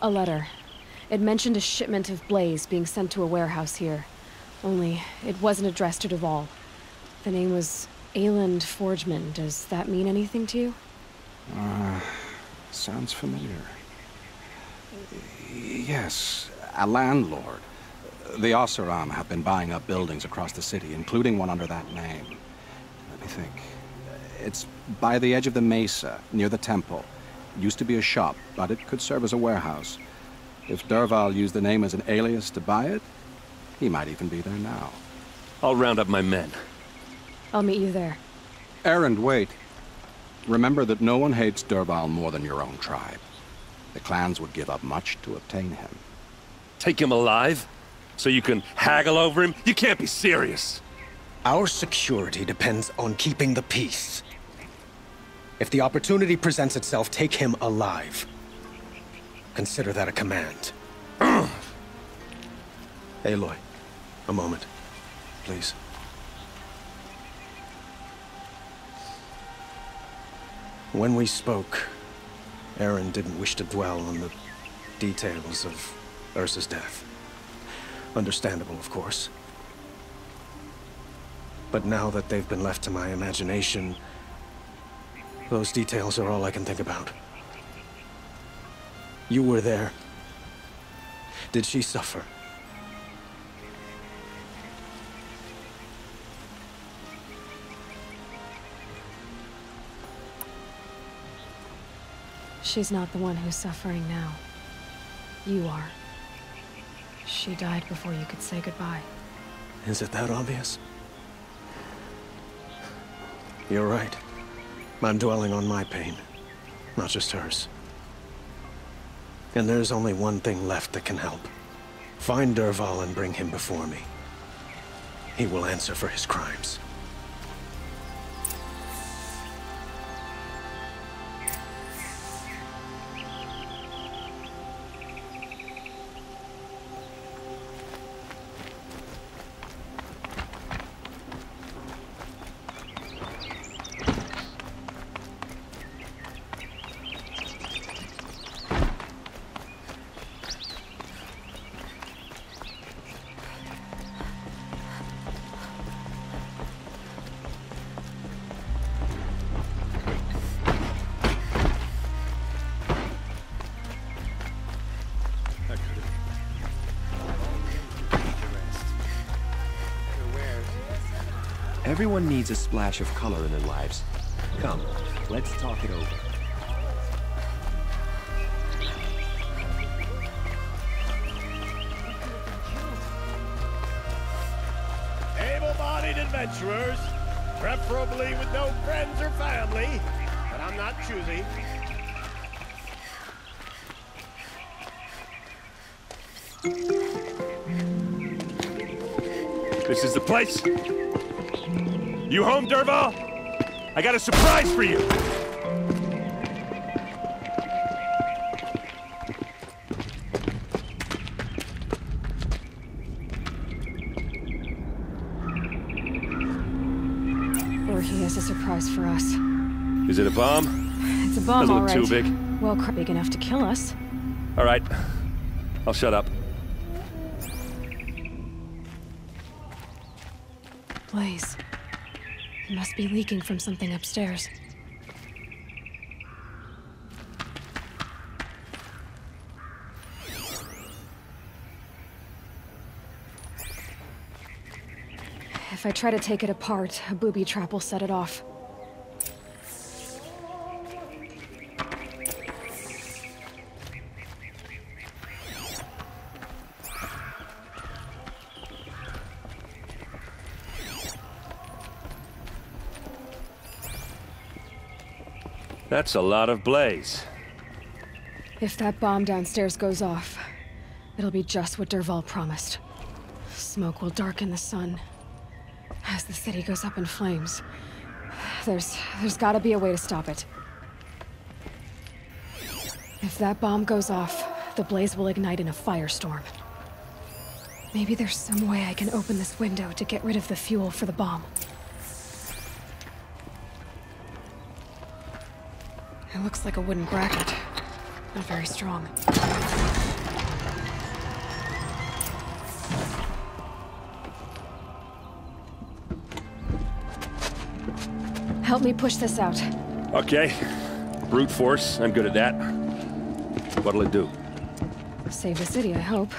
A letter. It mentioned a shipment of Blaze being sent to a warehouse here. Only, it wasn't addressed to Derval. The name was Ayland Forgeman. Does that mean anything to you? Uh, sounds familiar. Yes, a landlord. The Oseram have been buying up buildings across the city, including one under that name. Let me think. It's by the edge of the mesa, near the temple. Used to be a shop, but it could serve as a warehouse. If Derval used the name as an alias to buy it, he might even be there now. I'll round up my men. I'll meet you there. Erend, wait. Remember that no one hates Derval more than your own tribe. The clans would give up much to obtain him. Take him alive? So you can haggle over him? You can't be serious. Our security depends on keeping the peace. If the opportunity presents itself, take him alive. Consider that a command. Aloy, a moment, please. When we spoke, Erend didn't wish to dwell on the details of Ursa's death. Understandable, of course. But now that they've been left to my imagination, those details are all I can think about. You were there. Did she suffer? She's not the one who's suffering now. You are. She died before you could say goodbye. Is it that obvious? You're right. I'm dwelling on my pain, not just hers. And there's only one thing left that can help. Find Derval and bring him before me. He will answer for his crimes. Needs a splash of color in their lives. Come, let's talk it over. Able-bodied adventurers, preferably with no friends or family, but I'm not choosy. This is the place? You home, Derval? I got a surprise for you! Or he has a surprise for us. Is it a bomb? It's a bomb, Doesn't look right. too big. Well, big enough to kill us. All right. I'll shut up. Leaking from something upstairs. If I try to take it apart, a booby trap will set it off. That's a lot of blaze. If that bomb downstairs goes off, it'll be just what Derval promised. Smoke will darken the sun. As the city goes up in flames. There's... there's gotta be a way to stop it. If that bomb goes off, the blaze will ignite in a firestorm. Maybe there's some way I can open this window to get rid of the fuel for the bomb. Looks like a wooden bracket. Not very strong. Help me push this out. Okay. Brute force, I'm good at that. What'll it do? Save the city, I hope.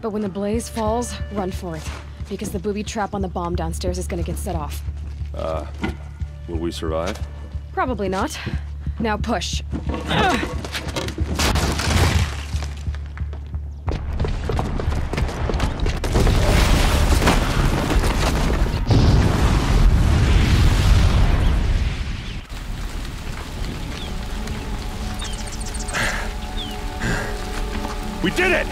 But when the blaze falls, run for it. Because the booby trap on the bomb downstairs is gonna get set off. Uh, will we survive? Probably not. Now push. We did it!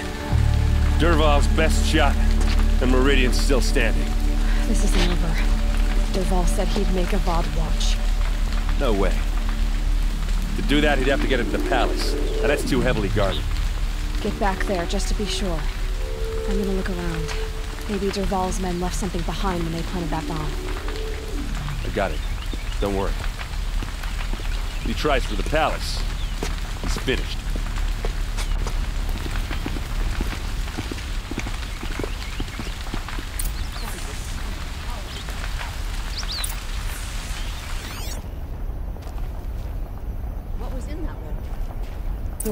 Derval's best shot, and Meridian's still standing. This isn't over. Derval said he'd make Avad watch. No way. To do that, he'd have to get into the palace, and that's too heavily guarded. Get back there, just to be sure. I'm gonna look around. Maybe Derval's men left something behind when they planted that bomb. I got it. Don't worry. He tries for the palace, he's finished.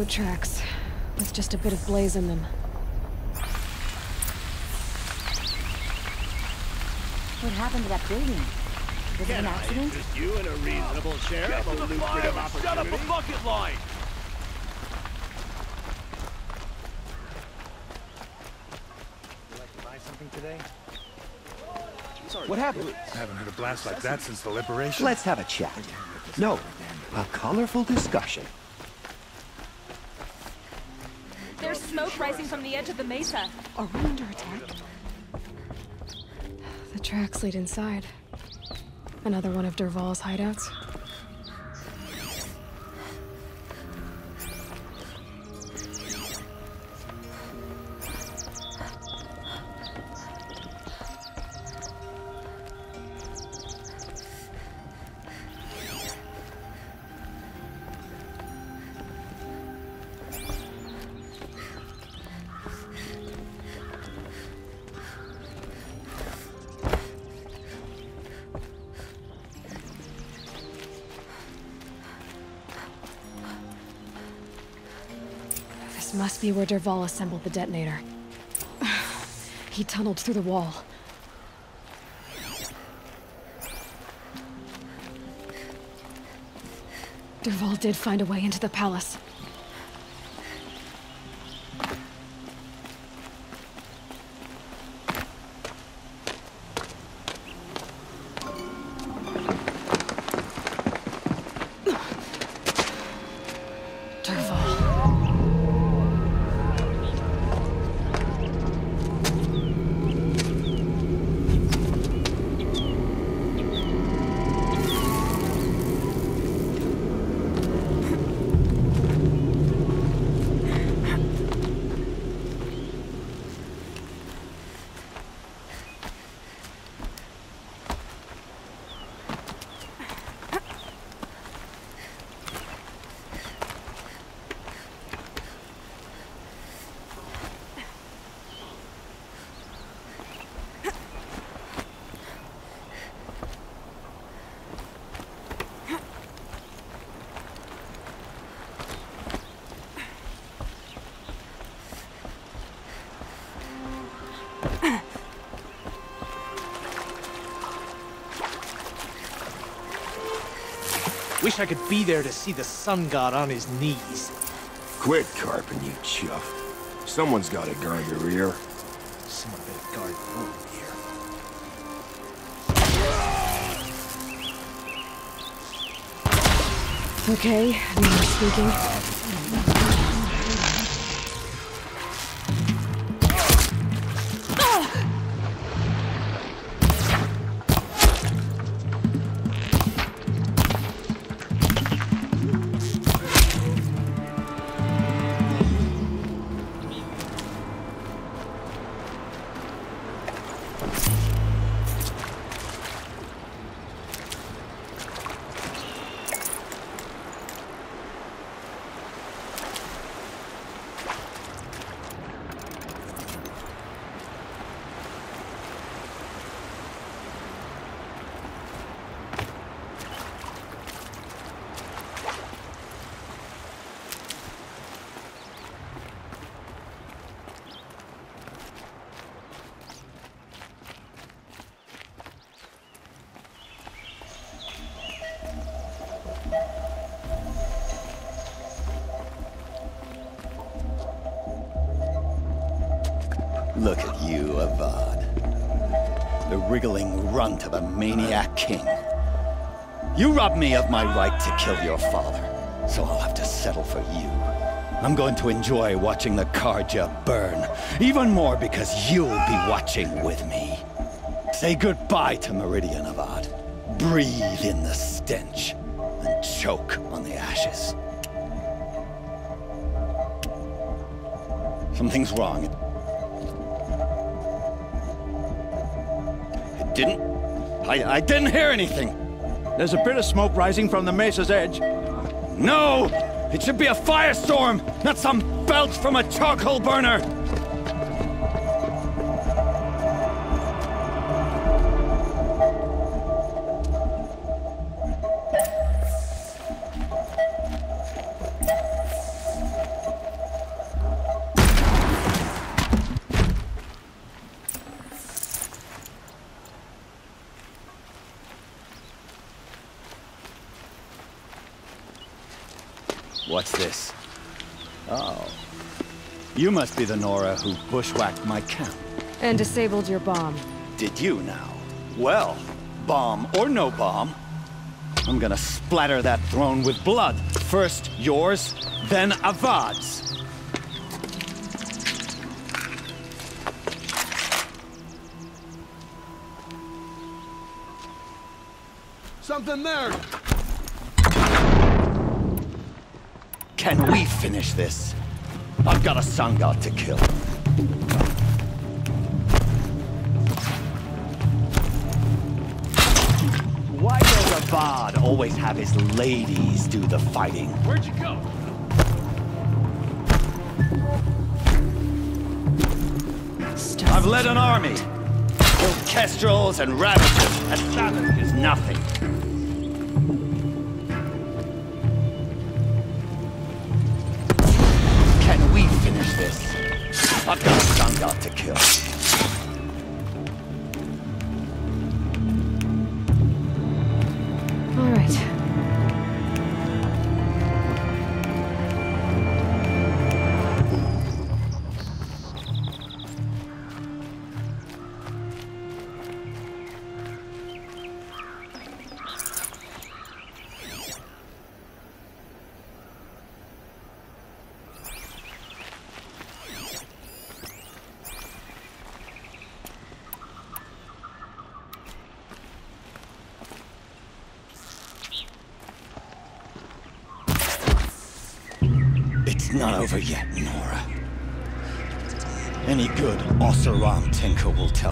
One? Boat tracks, with just a bit of blaze in them. What happened to that building? Was it Can an accident? interest you in a reasonable share Get of a to the fire lucrative and shut up a bucket line! today? What happened? I haven't heard a blast like that since the liberation. Let's have a chat. No, a colorful discussion. There's smoke rising from the edge of the mesa. Are we under attack? The tracks lead inside. Another one of Derval's hideouts. Be where Derval assembled the detonator. he tunneled through the wall. Derval did find a way into the palace. Wish I could be there to see the sun god on his knees. Quit carping, you chuff. Someone's gotta guard your rear. Someone better guard over here. Okay, no more speaking. Of a maniac king. You robbed me of my right to kill your father, so I'll have to settle for you. I'm going to enjoy watching the Carja burn, even more because you'll be watching with me. Say goodbye to Meridian, Avad. Breathe in the stench, and choke on the ashes. Something's wrong. It didn't. I, I didn't hear anything. There's a bit of smoke rising from the mesa's edge. No! It should be a firestorm, not some belch from a charcoal burner! You must be the Nora who bushwhacked my camp. And disabled your bomb. Did you now? Well, bomb or no bomb, I'm gonna splatter that throne with blood. First yours, then Avad's. Something there! Can we finish this? I've got a sun god to kill. Why does Avad always have his ladies do the fighting? Where'd you go? I've led an army. Killed kestrels and ravagers. A savage is nothing. I've Oseram tinker will tell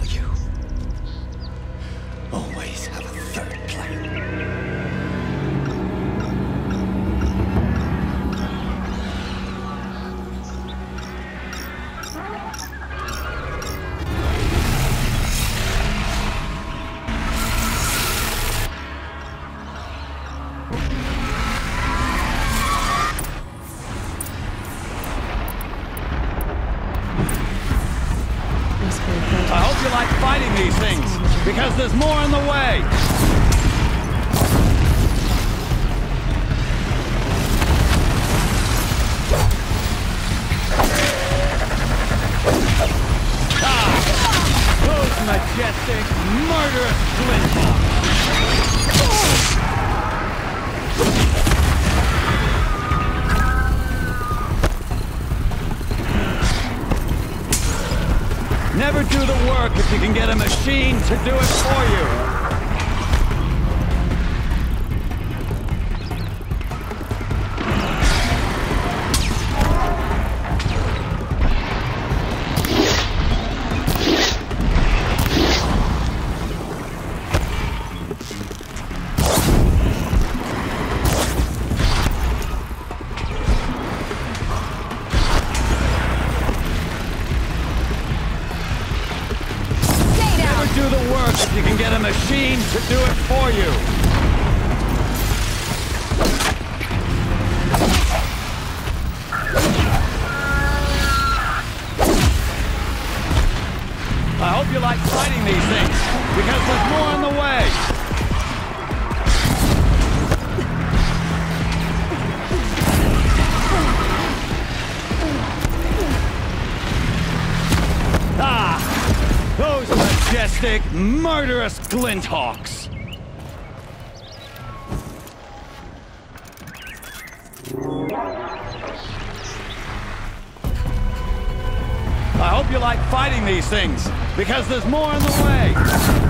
glinthawks! I hope you like fighting these things, because there's more in the way.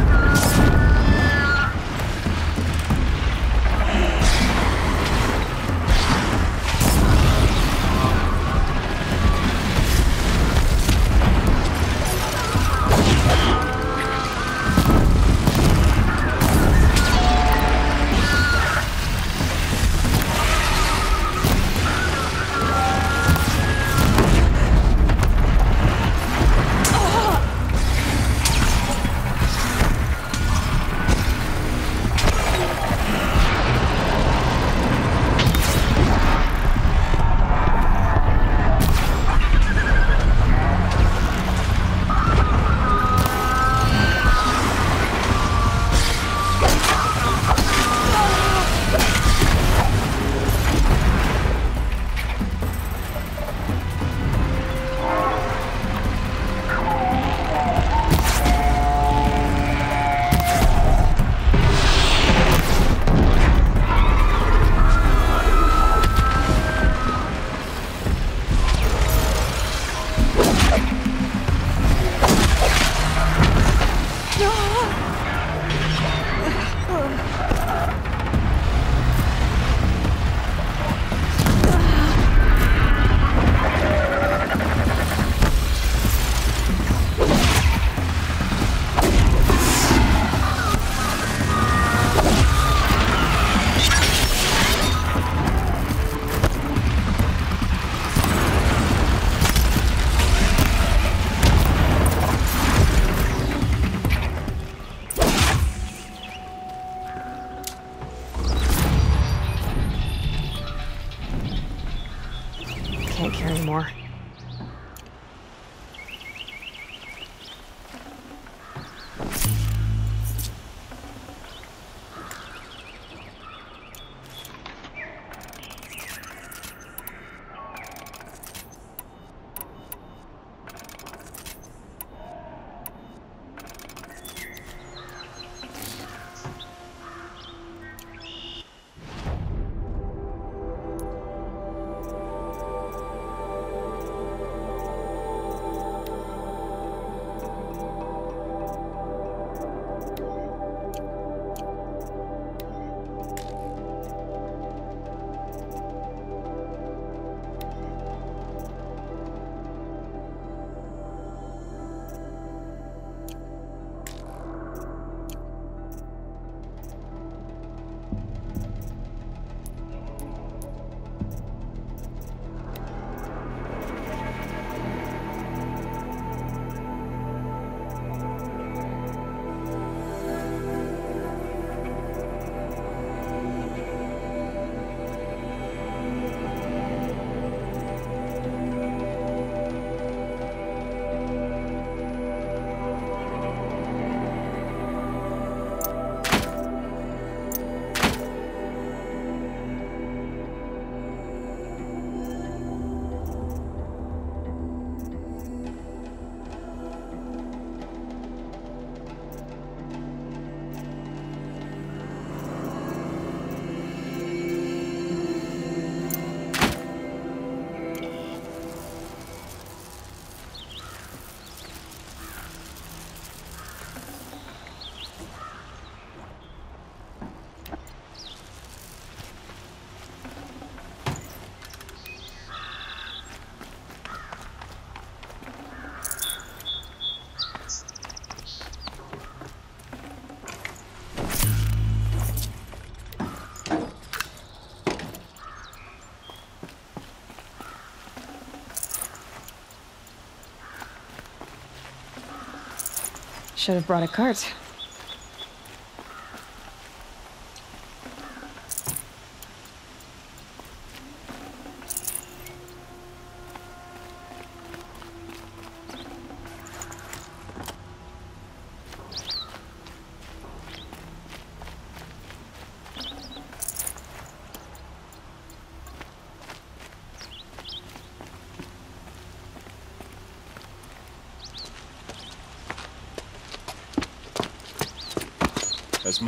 Should have brought a cart.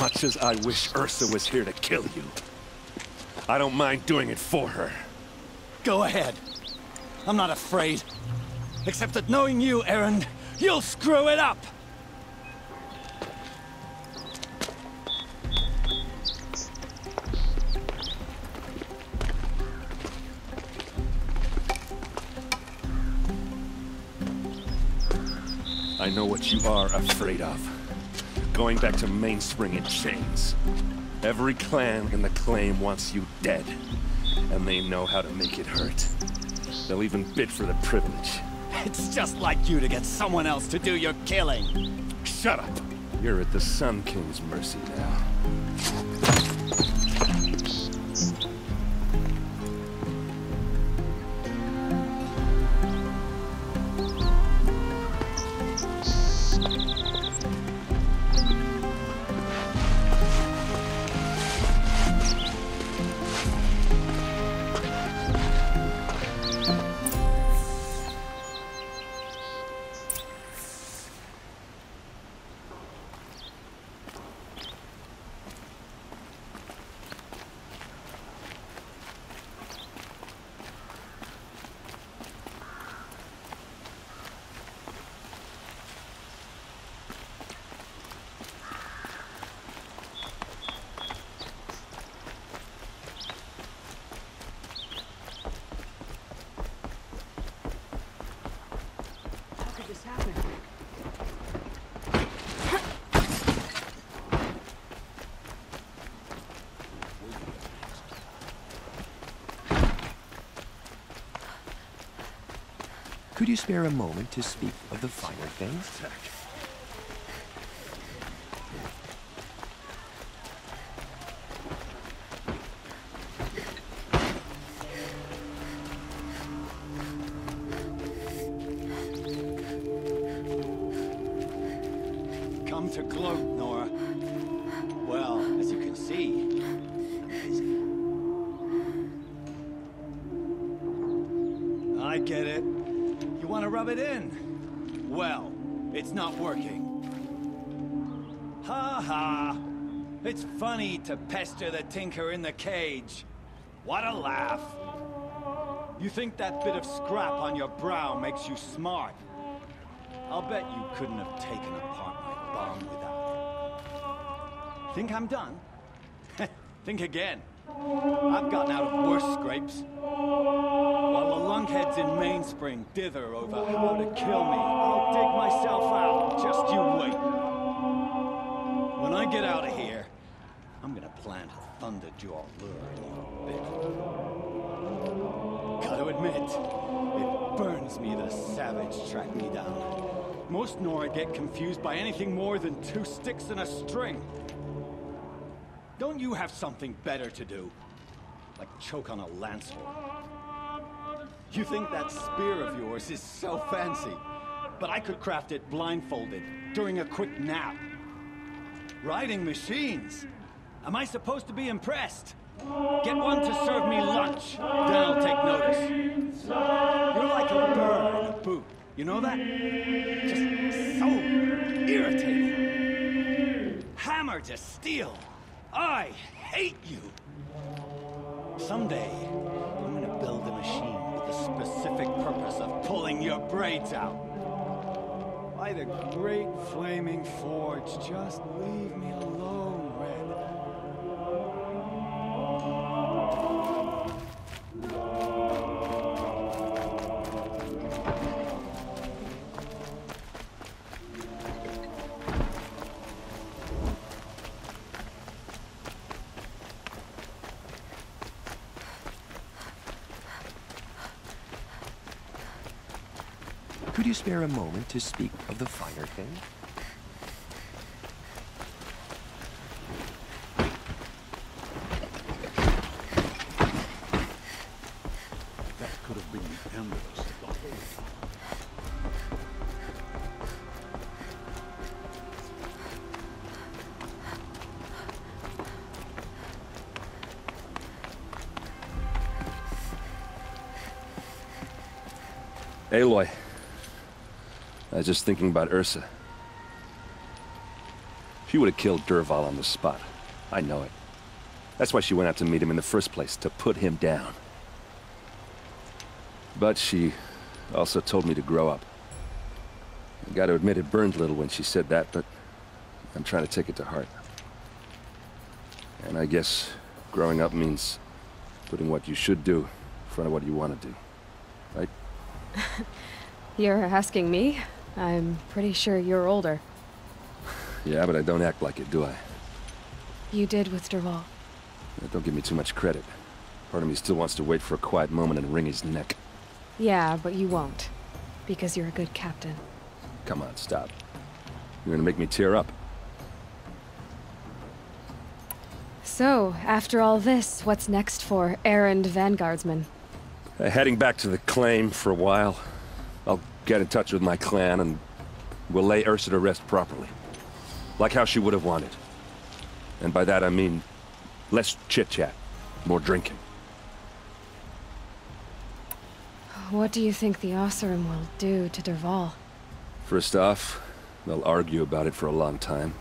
Much as I wish Ursa was here to kill you, I don't mind doing it for her. Go ahead. I'm not afraid. Except that knowing you, Erend, you'll screw it up! I know what you are afraid of. Going back to Mainspring in chains. Every clan in the claim wants you dead. And they know how to make it hurt. They'll even bid for the privilege. It's just like you to get someone else to do your killing. Shut up! You're at the Sun King's mercy now. Spare a moment to speak of the finer things? Funny to pester the tinker in the cage. What a laugh! You think that bit of scrap on your brow makes you smart? I'll bet you couldn't have taken apart my bomb without it. Think I'm done? Think again. I've gotten out of worse scrapes. While the lunkheads in Mainspring dither over how to kill me, I'll dig myself out. Just you wait. When I get out of here, plant a Thunderjaw lure your bit. Gotta admit, it burns me a savage tracked me down. Most Nora get confused by anything more than two sticks and a string. Don't you have something better to do? Like choke on a lance. You think that spear of yours is so fancy, but I could craft it blindfolded during a quick nap. Riding machines. Am I supposed to be impressed? Get one to serve me lunch, then I'll take notice. You're like a bird in a boot. You know that? Just so irritating. Hammer to steel. I hate you. Someday, I'm gonna build a machine with the specific purpose of pulling your braids out. By the great flaming forge, just leave me alone, a moment to speak of the finer thing? That could have been the end of us. Aloy. I was just thinking about Ursa. She would have killed Dervahl on the spot. I know it. That's why she went out to meet him in the first place, to put him down. But she also told me to grow up. I gotta admit it burned a little when she said that, but I'm trying to take it to heart. And I guess growing up means putting what you should do in front of what you want to do. Right? You're asking me? I'm pretty sure you're older. Yeah, but I don't act like it, do I? You did with Dervahl. Yeah, Don't give me too much credit. Part of me still wants to wait for a quiet moment and wring his neck. Yeah, but you won't. Because you're a good captain. Come on, stop. You're gonna make me tear up. So, after all this, what's next for Erend vanguardsman? Uh, heading back to the claim for a while. Get in touch with my clan and we'll lay Ursa to rest properly. Like how she would have wanted. And by that I mean less chit-chat, more drinking. What do you think the Oseram will do to Dervahl? First off, they'll argue about it for a long time.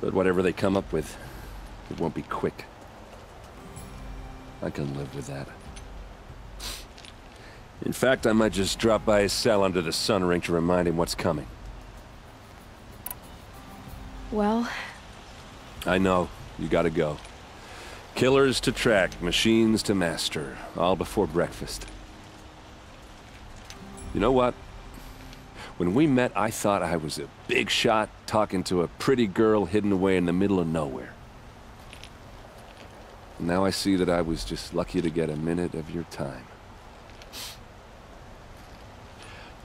But whatever they come up with, it won't be quick. I can live with that. In fact, I might just drop by his cell under the sun ring to remind him what's coming. Well, I know, you gotta go. Killers to track, machines to master, all before breakfast. You know what? When we met, I thought I was a big shot talking to a pretty girl hidden away in the middle of nowhere. Now I see that I was just lucky to get a minute of your time.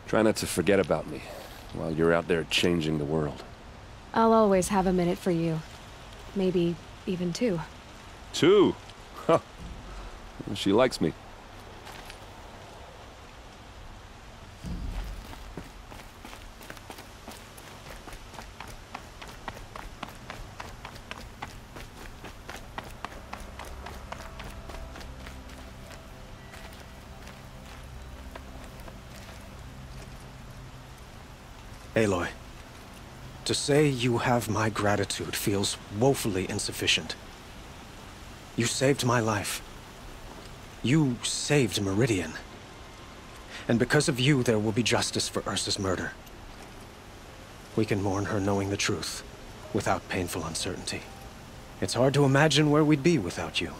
Try not to forget about me while you're out there changing the world. I'll always have a minute for you. Maybe even two. Two? Huh. She likes me. Aloy, to say you have my gratitude feels woefully insufficient. You saved my life. You saved Meridian. And because of you, there will be justice for Ursa's murder. We can mourn her knowing the truth, without painful uncertainty. It's hard to imagine where we'd be without you.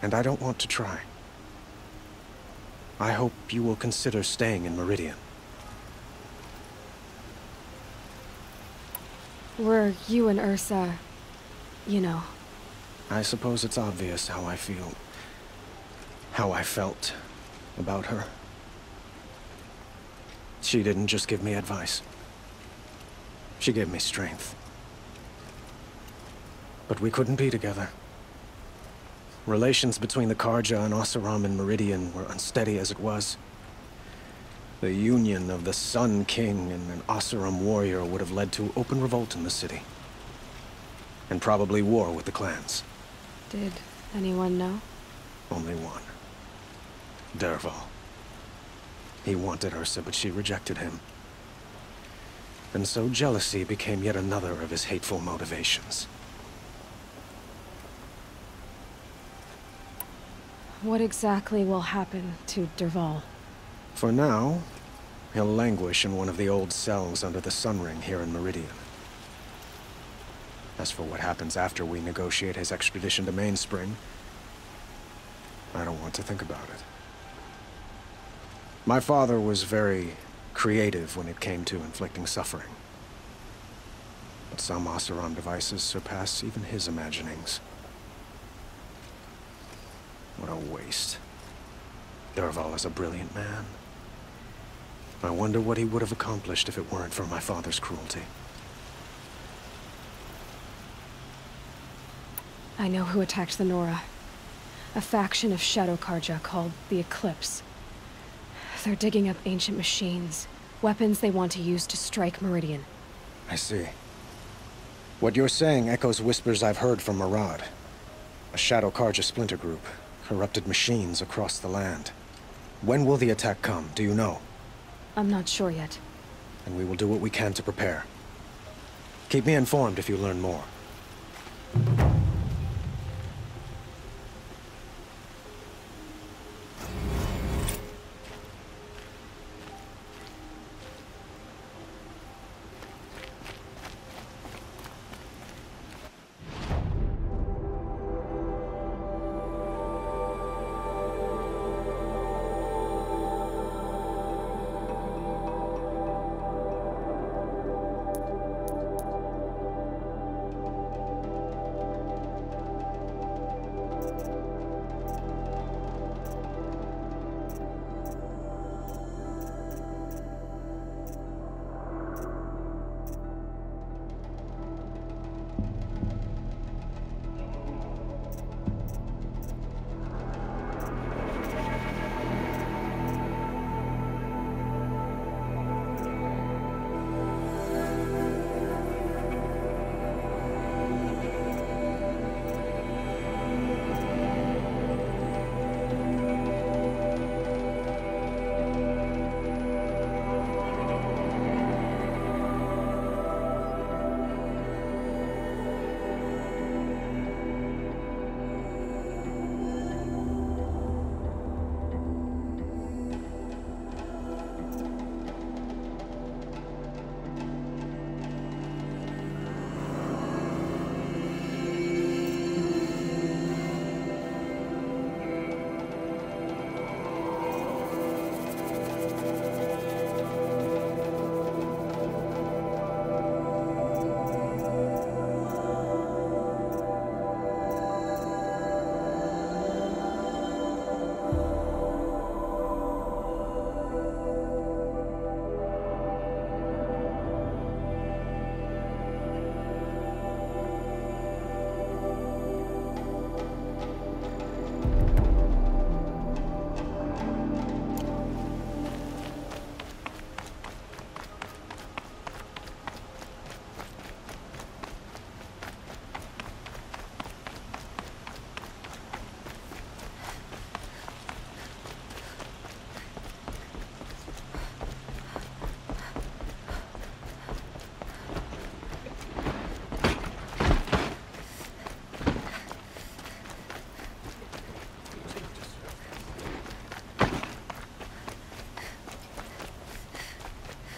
And I don't want to try. I hope you will consider staying in Meridian. Were you and Ursa, you know, I suppose it's obvious how I feel. How I felt about her. She didn't just give me advice. She gave me strength. But we couldn't be together. Relations between the Carja and Oseram and Meridian were unsteady as it was. The union of the Sun King and an Oseram warrior would have led to open revolt in the city. And probably war with the clans. did anyone know? Only one. Dervahl. He wanted Ursa, but she rejected him. And so jealousy became yet another of his hateful motivations. What exactly will happen to Dervahl? For now, he'll languish in one of the old cells under the Sun Ring here in Meridian. As for what happens after we negotiate his extradition to Mainspring, I don't want to think about it. My father was very creative when it came to inflicting suffering. But some Oseram devices surpass even his imaginings. What a waste. Dervahl is a brilliant man. I wonder what he would have accomplished if it weren't for my father's cruelty. I know who attacked the Nora. A faction of Shadow Carja called the Eclipse. They're digging up ancient machines, weapons they want to use to strike Meridian. I see. What you're saying echoes whispers I've heard from Marad. A Shadow Carja splinter group, corrupted machines across the land. When will the attack come? Do you know? I'm not sure yet. And we will do what we can to prepare. Keep me informed if you learn more.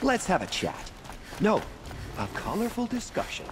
Let's have a chat. No, a colorful discussion.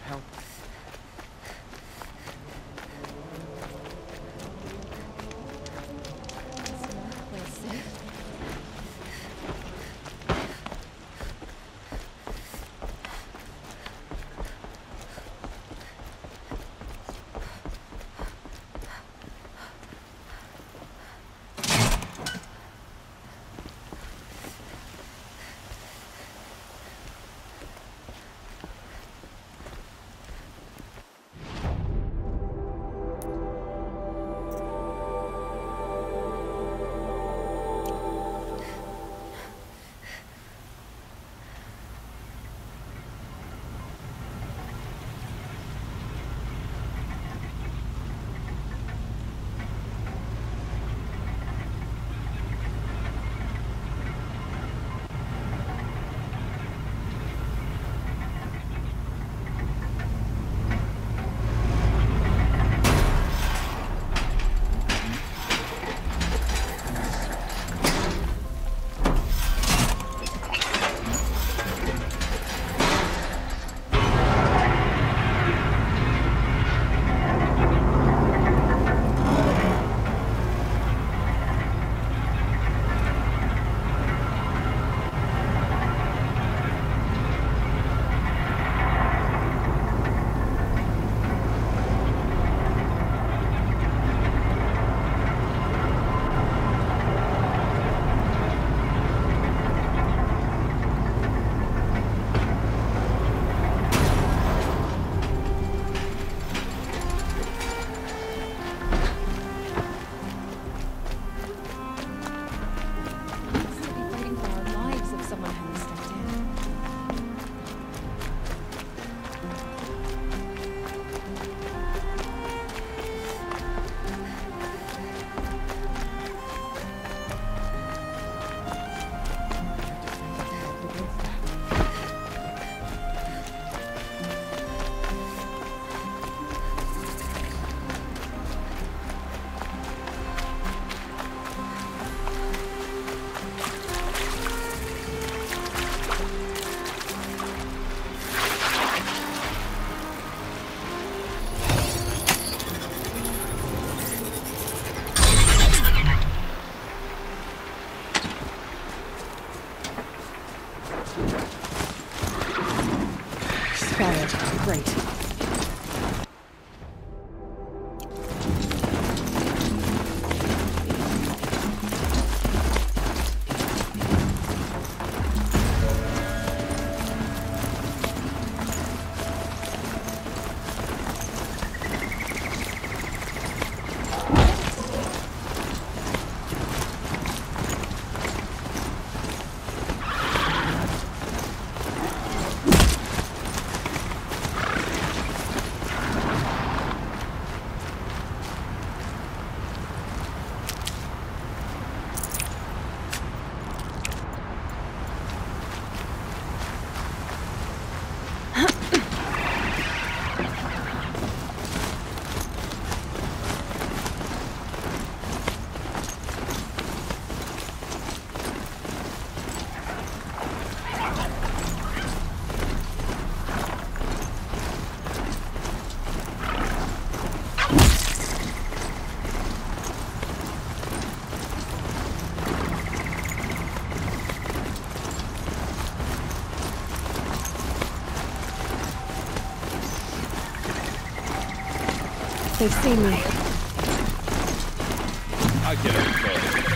Help. They've seen me. I get it.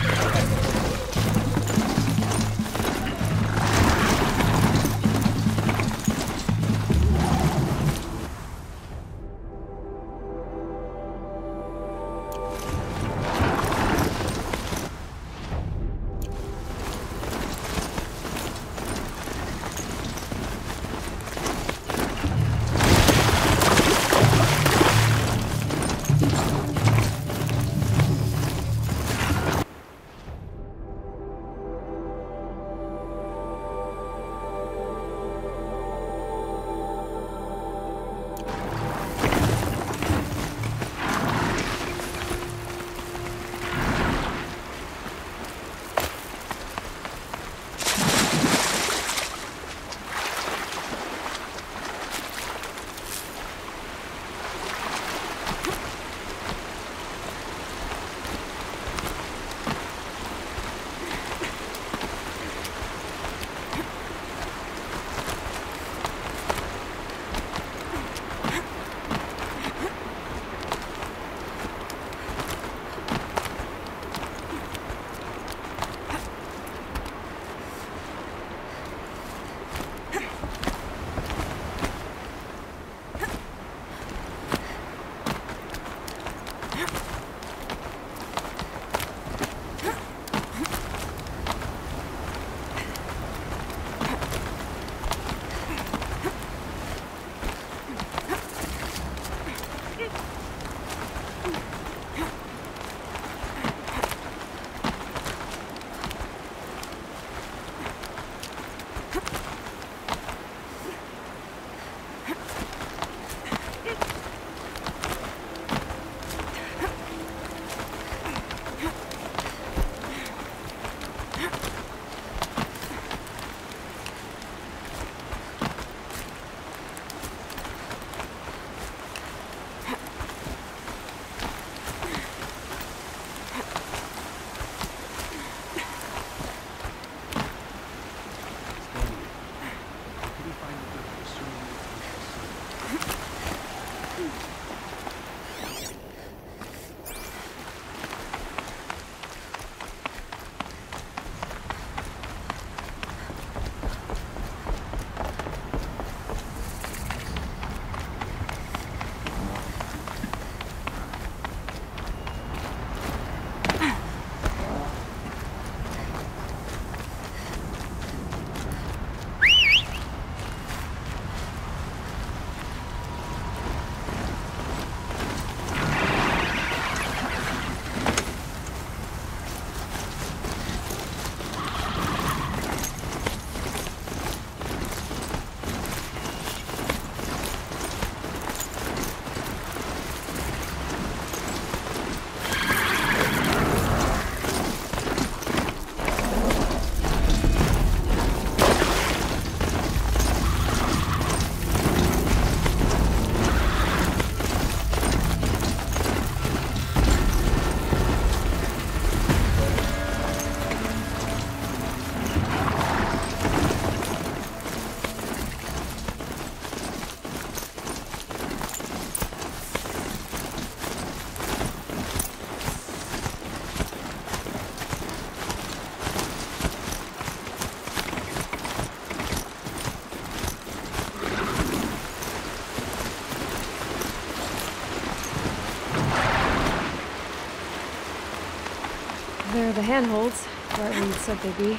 The handholds, where you said they'd be.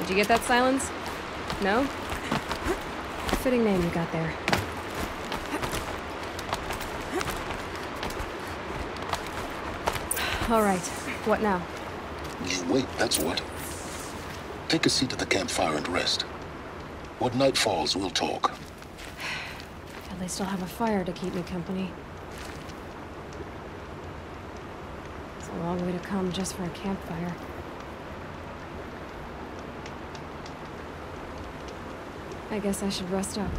Did you get that silence? No? Fitting name you got there. All right, what now? You wait, that's what. Take a seat at the campfire and rest. When night falls, we'll talk. At least I'll have a fire to keep me company. It's a long way to come just for a campfire. I guess I should rest up.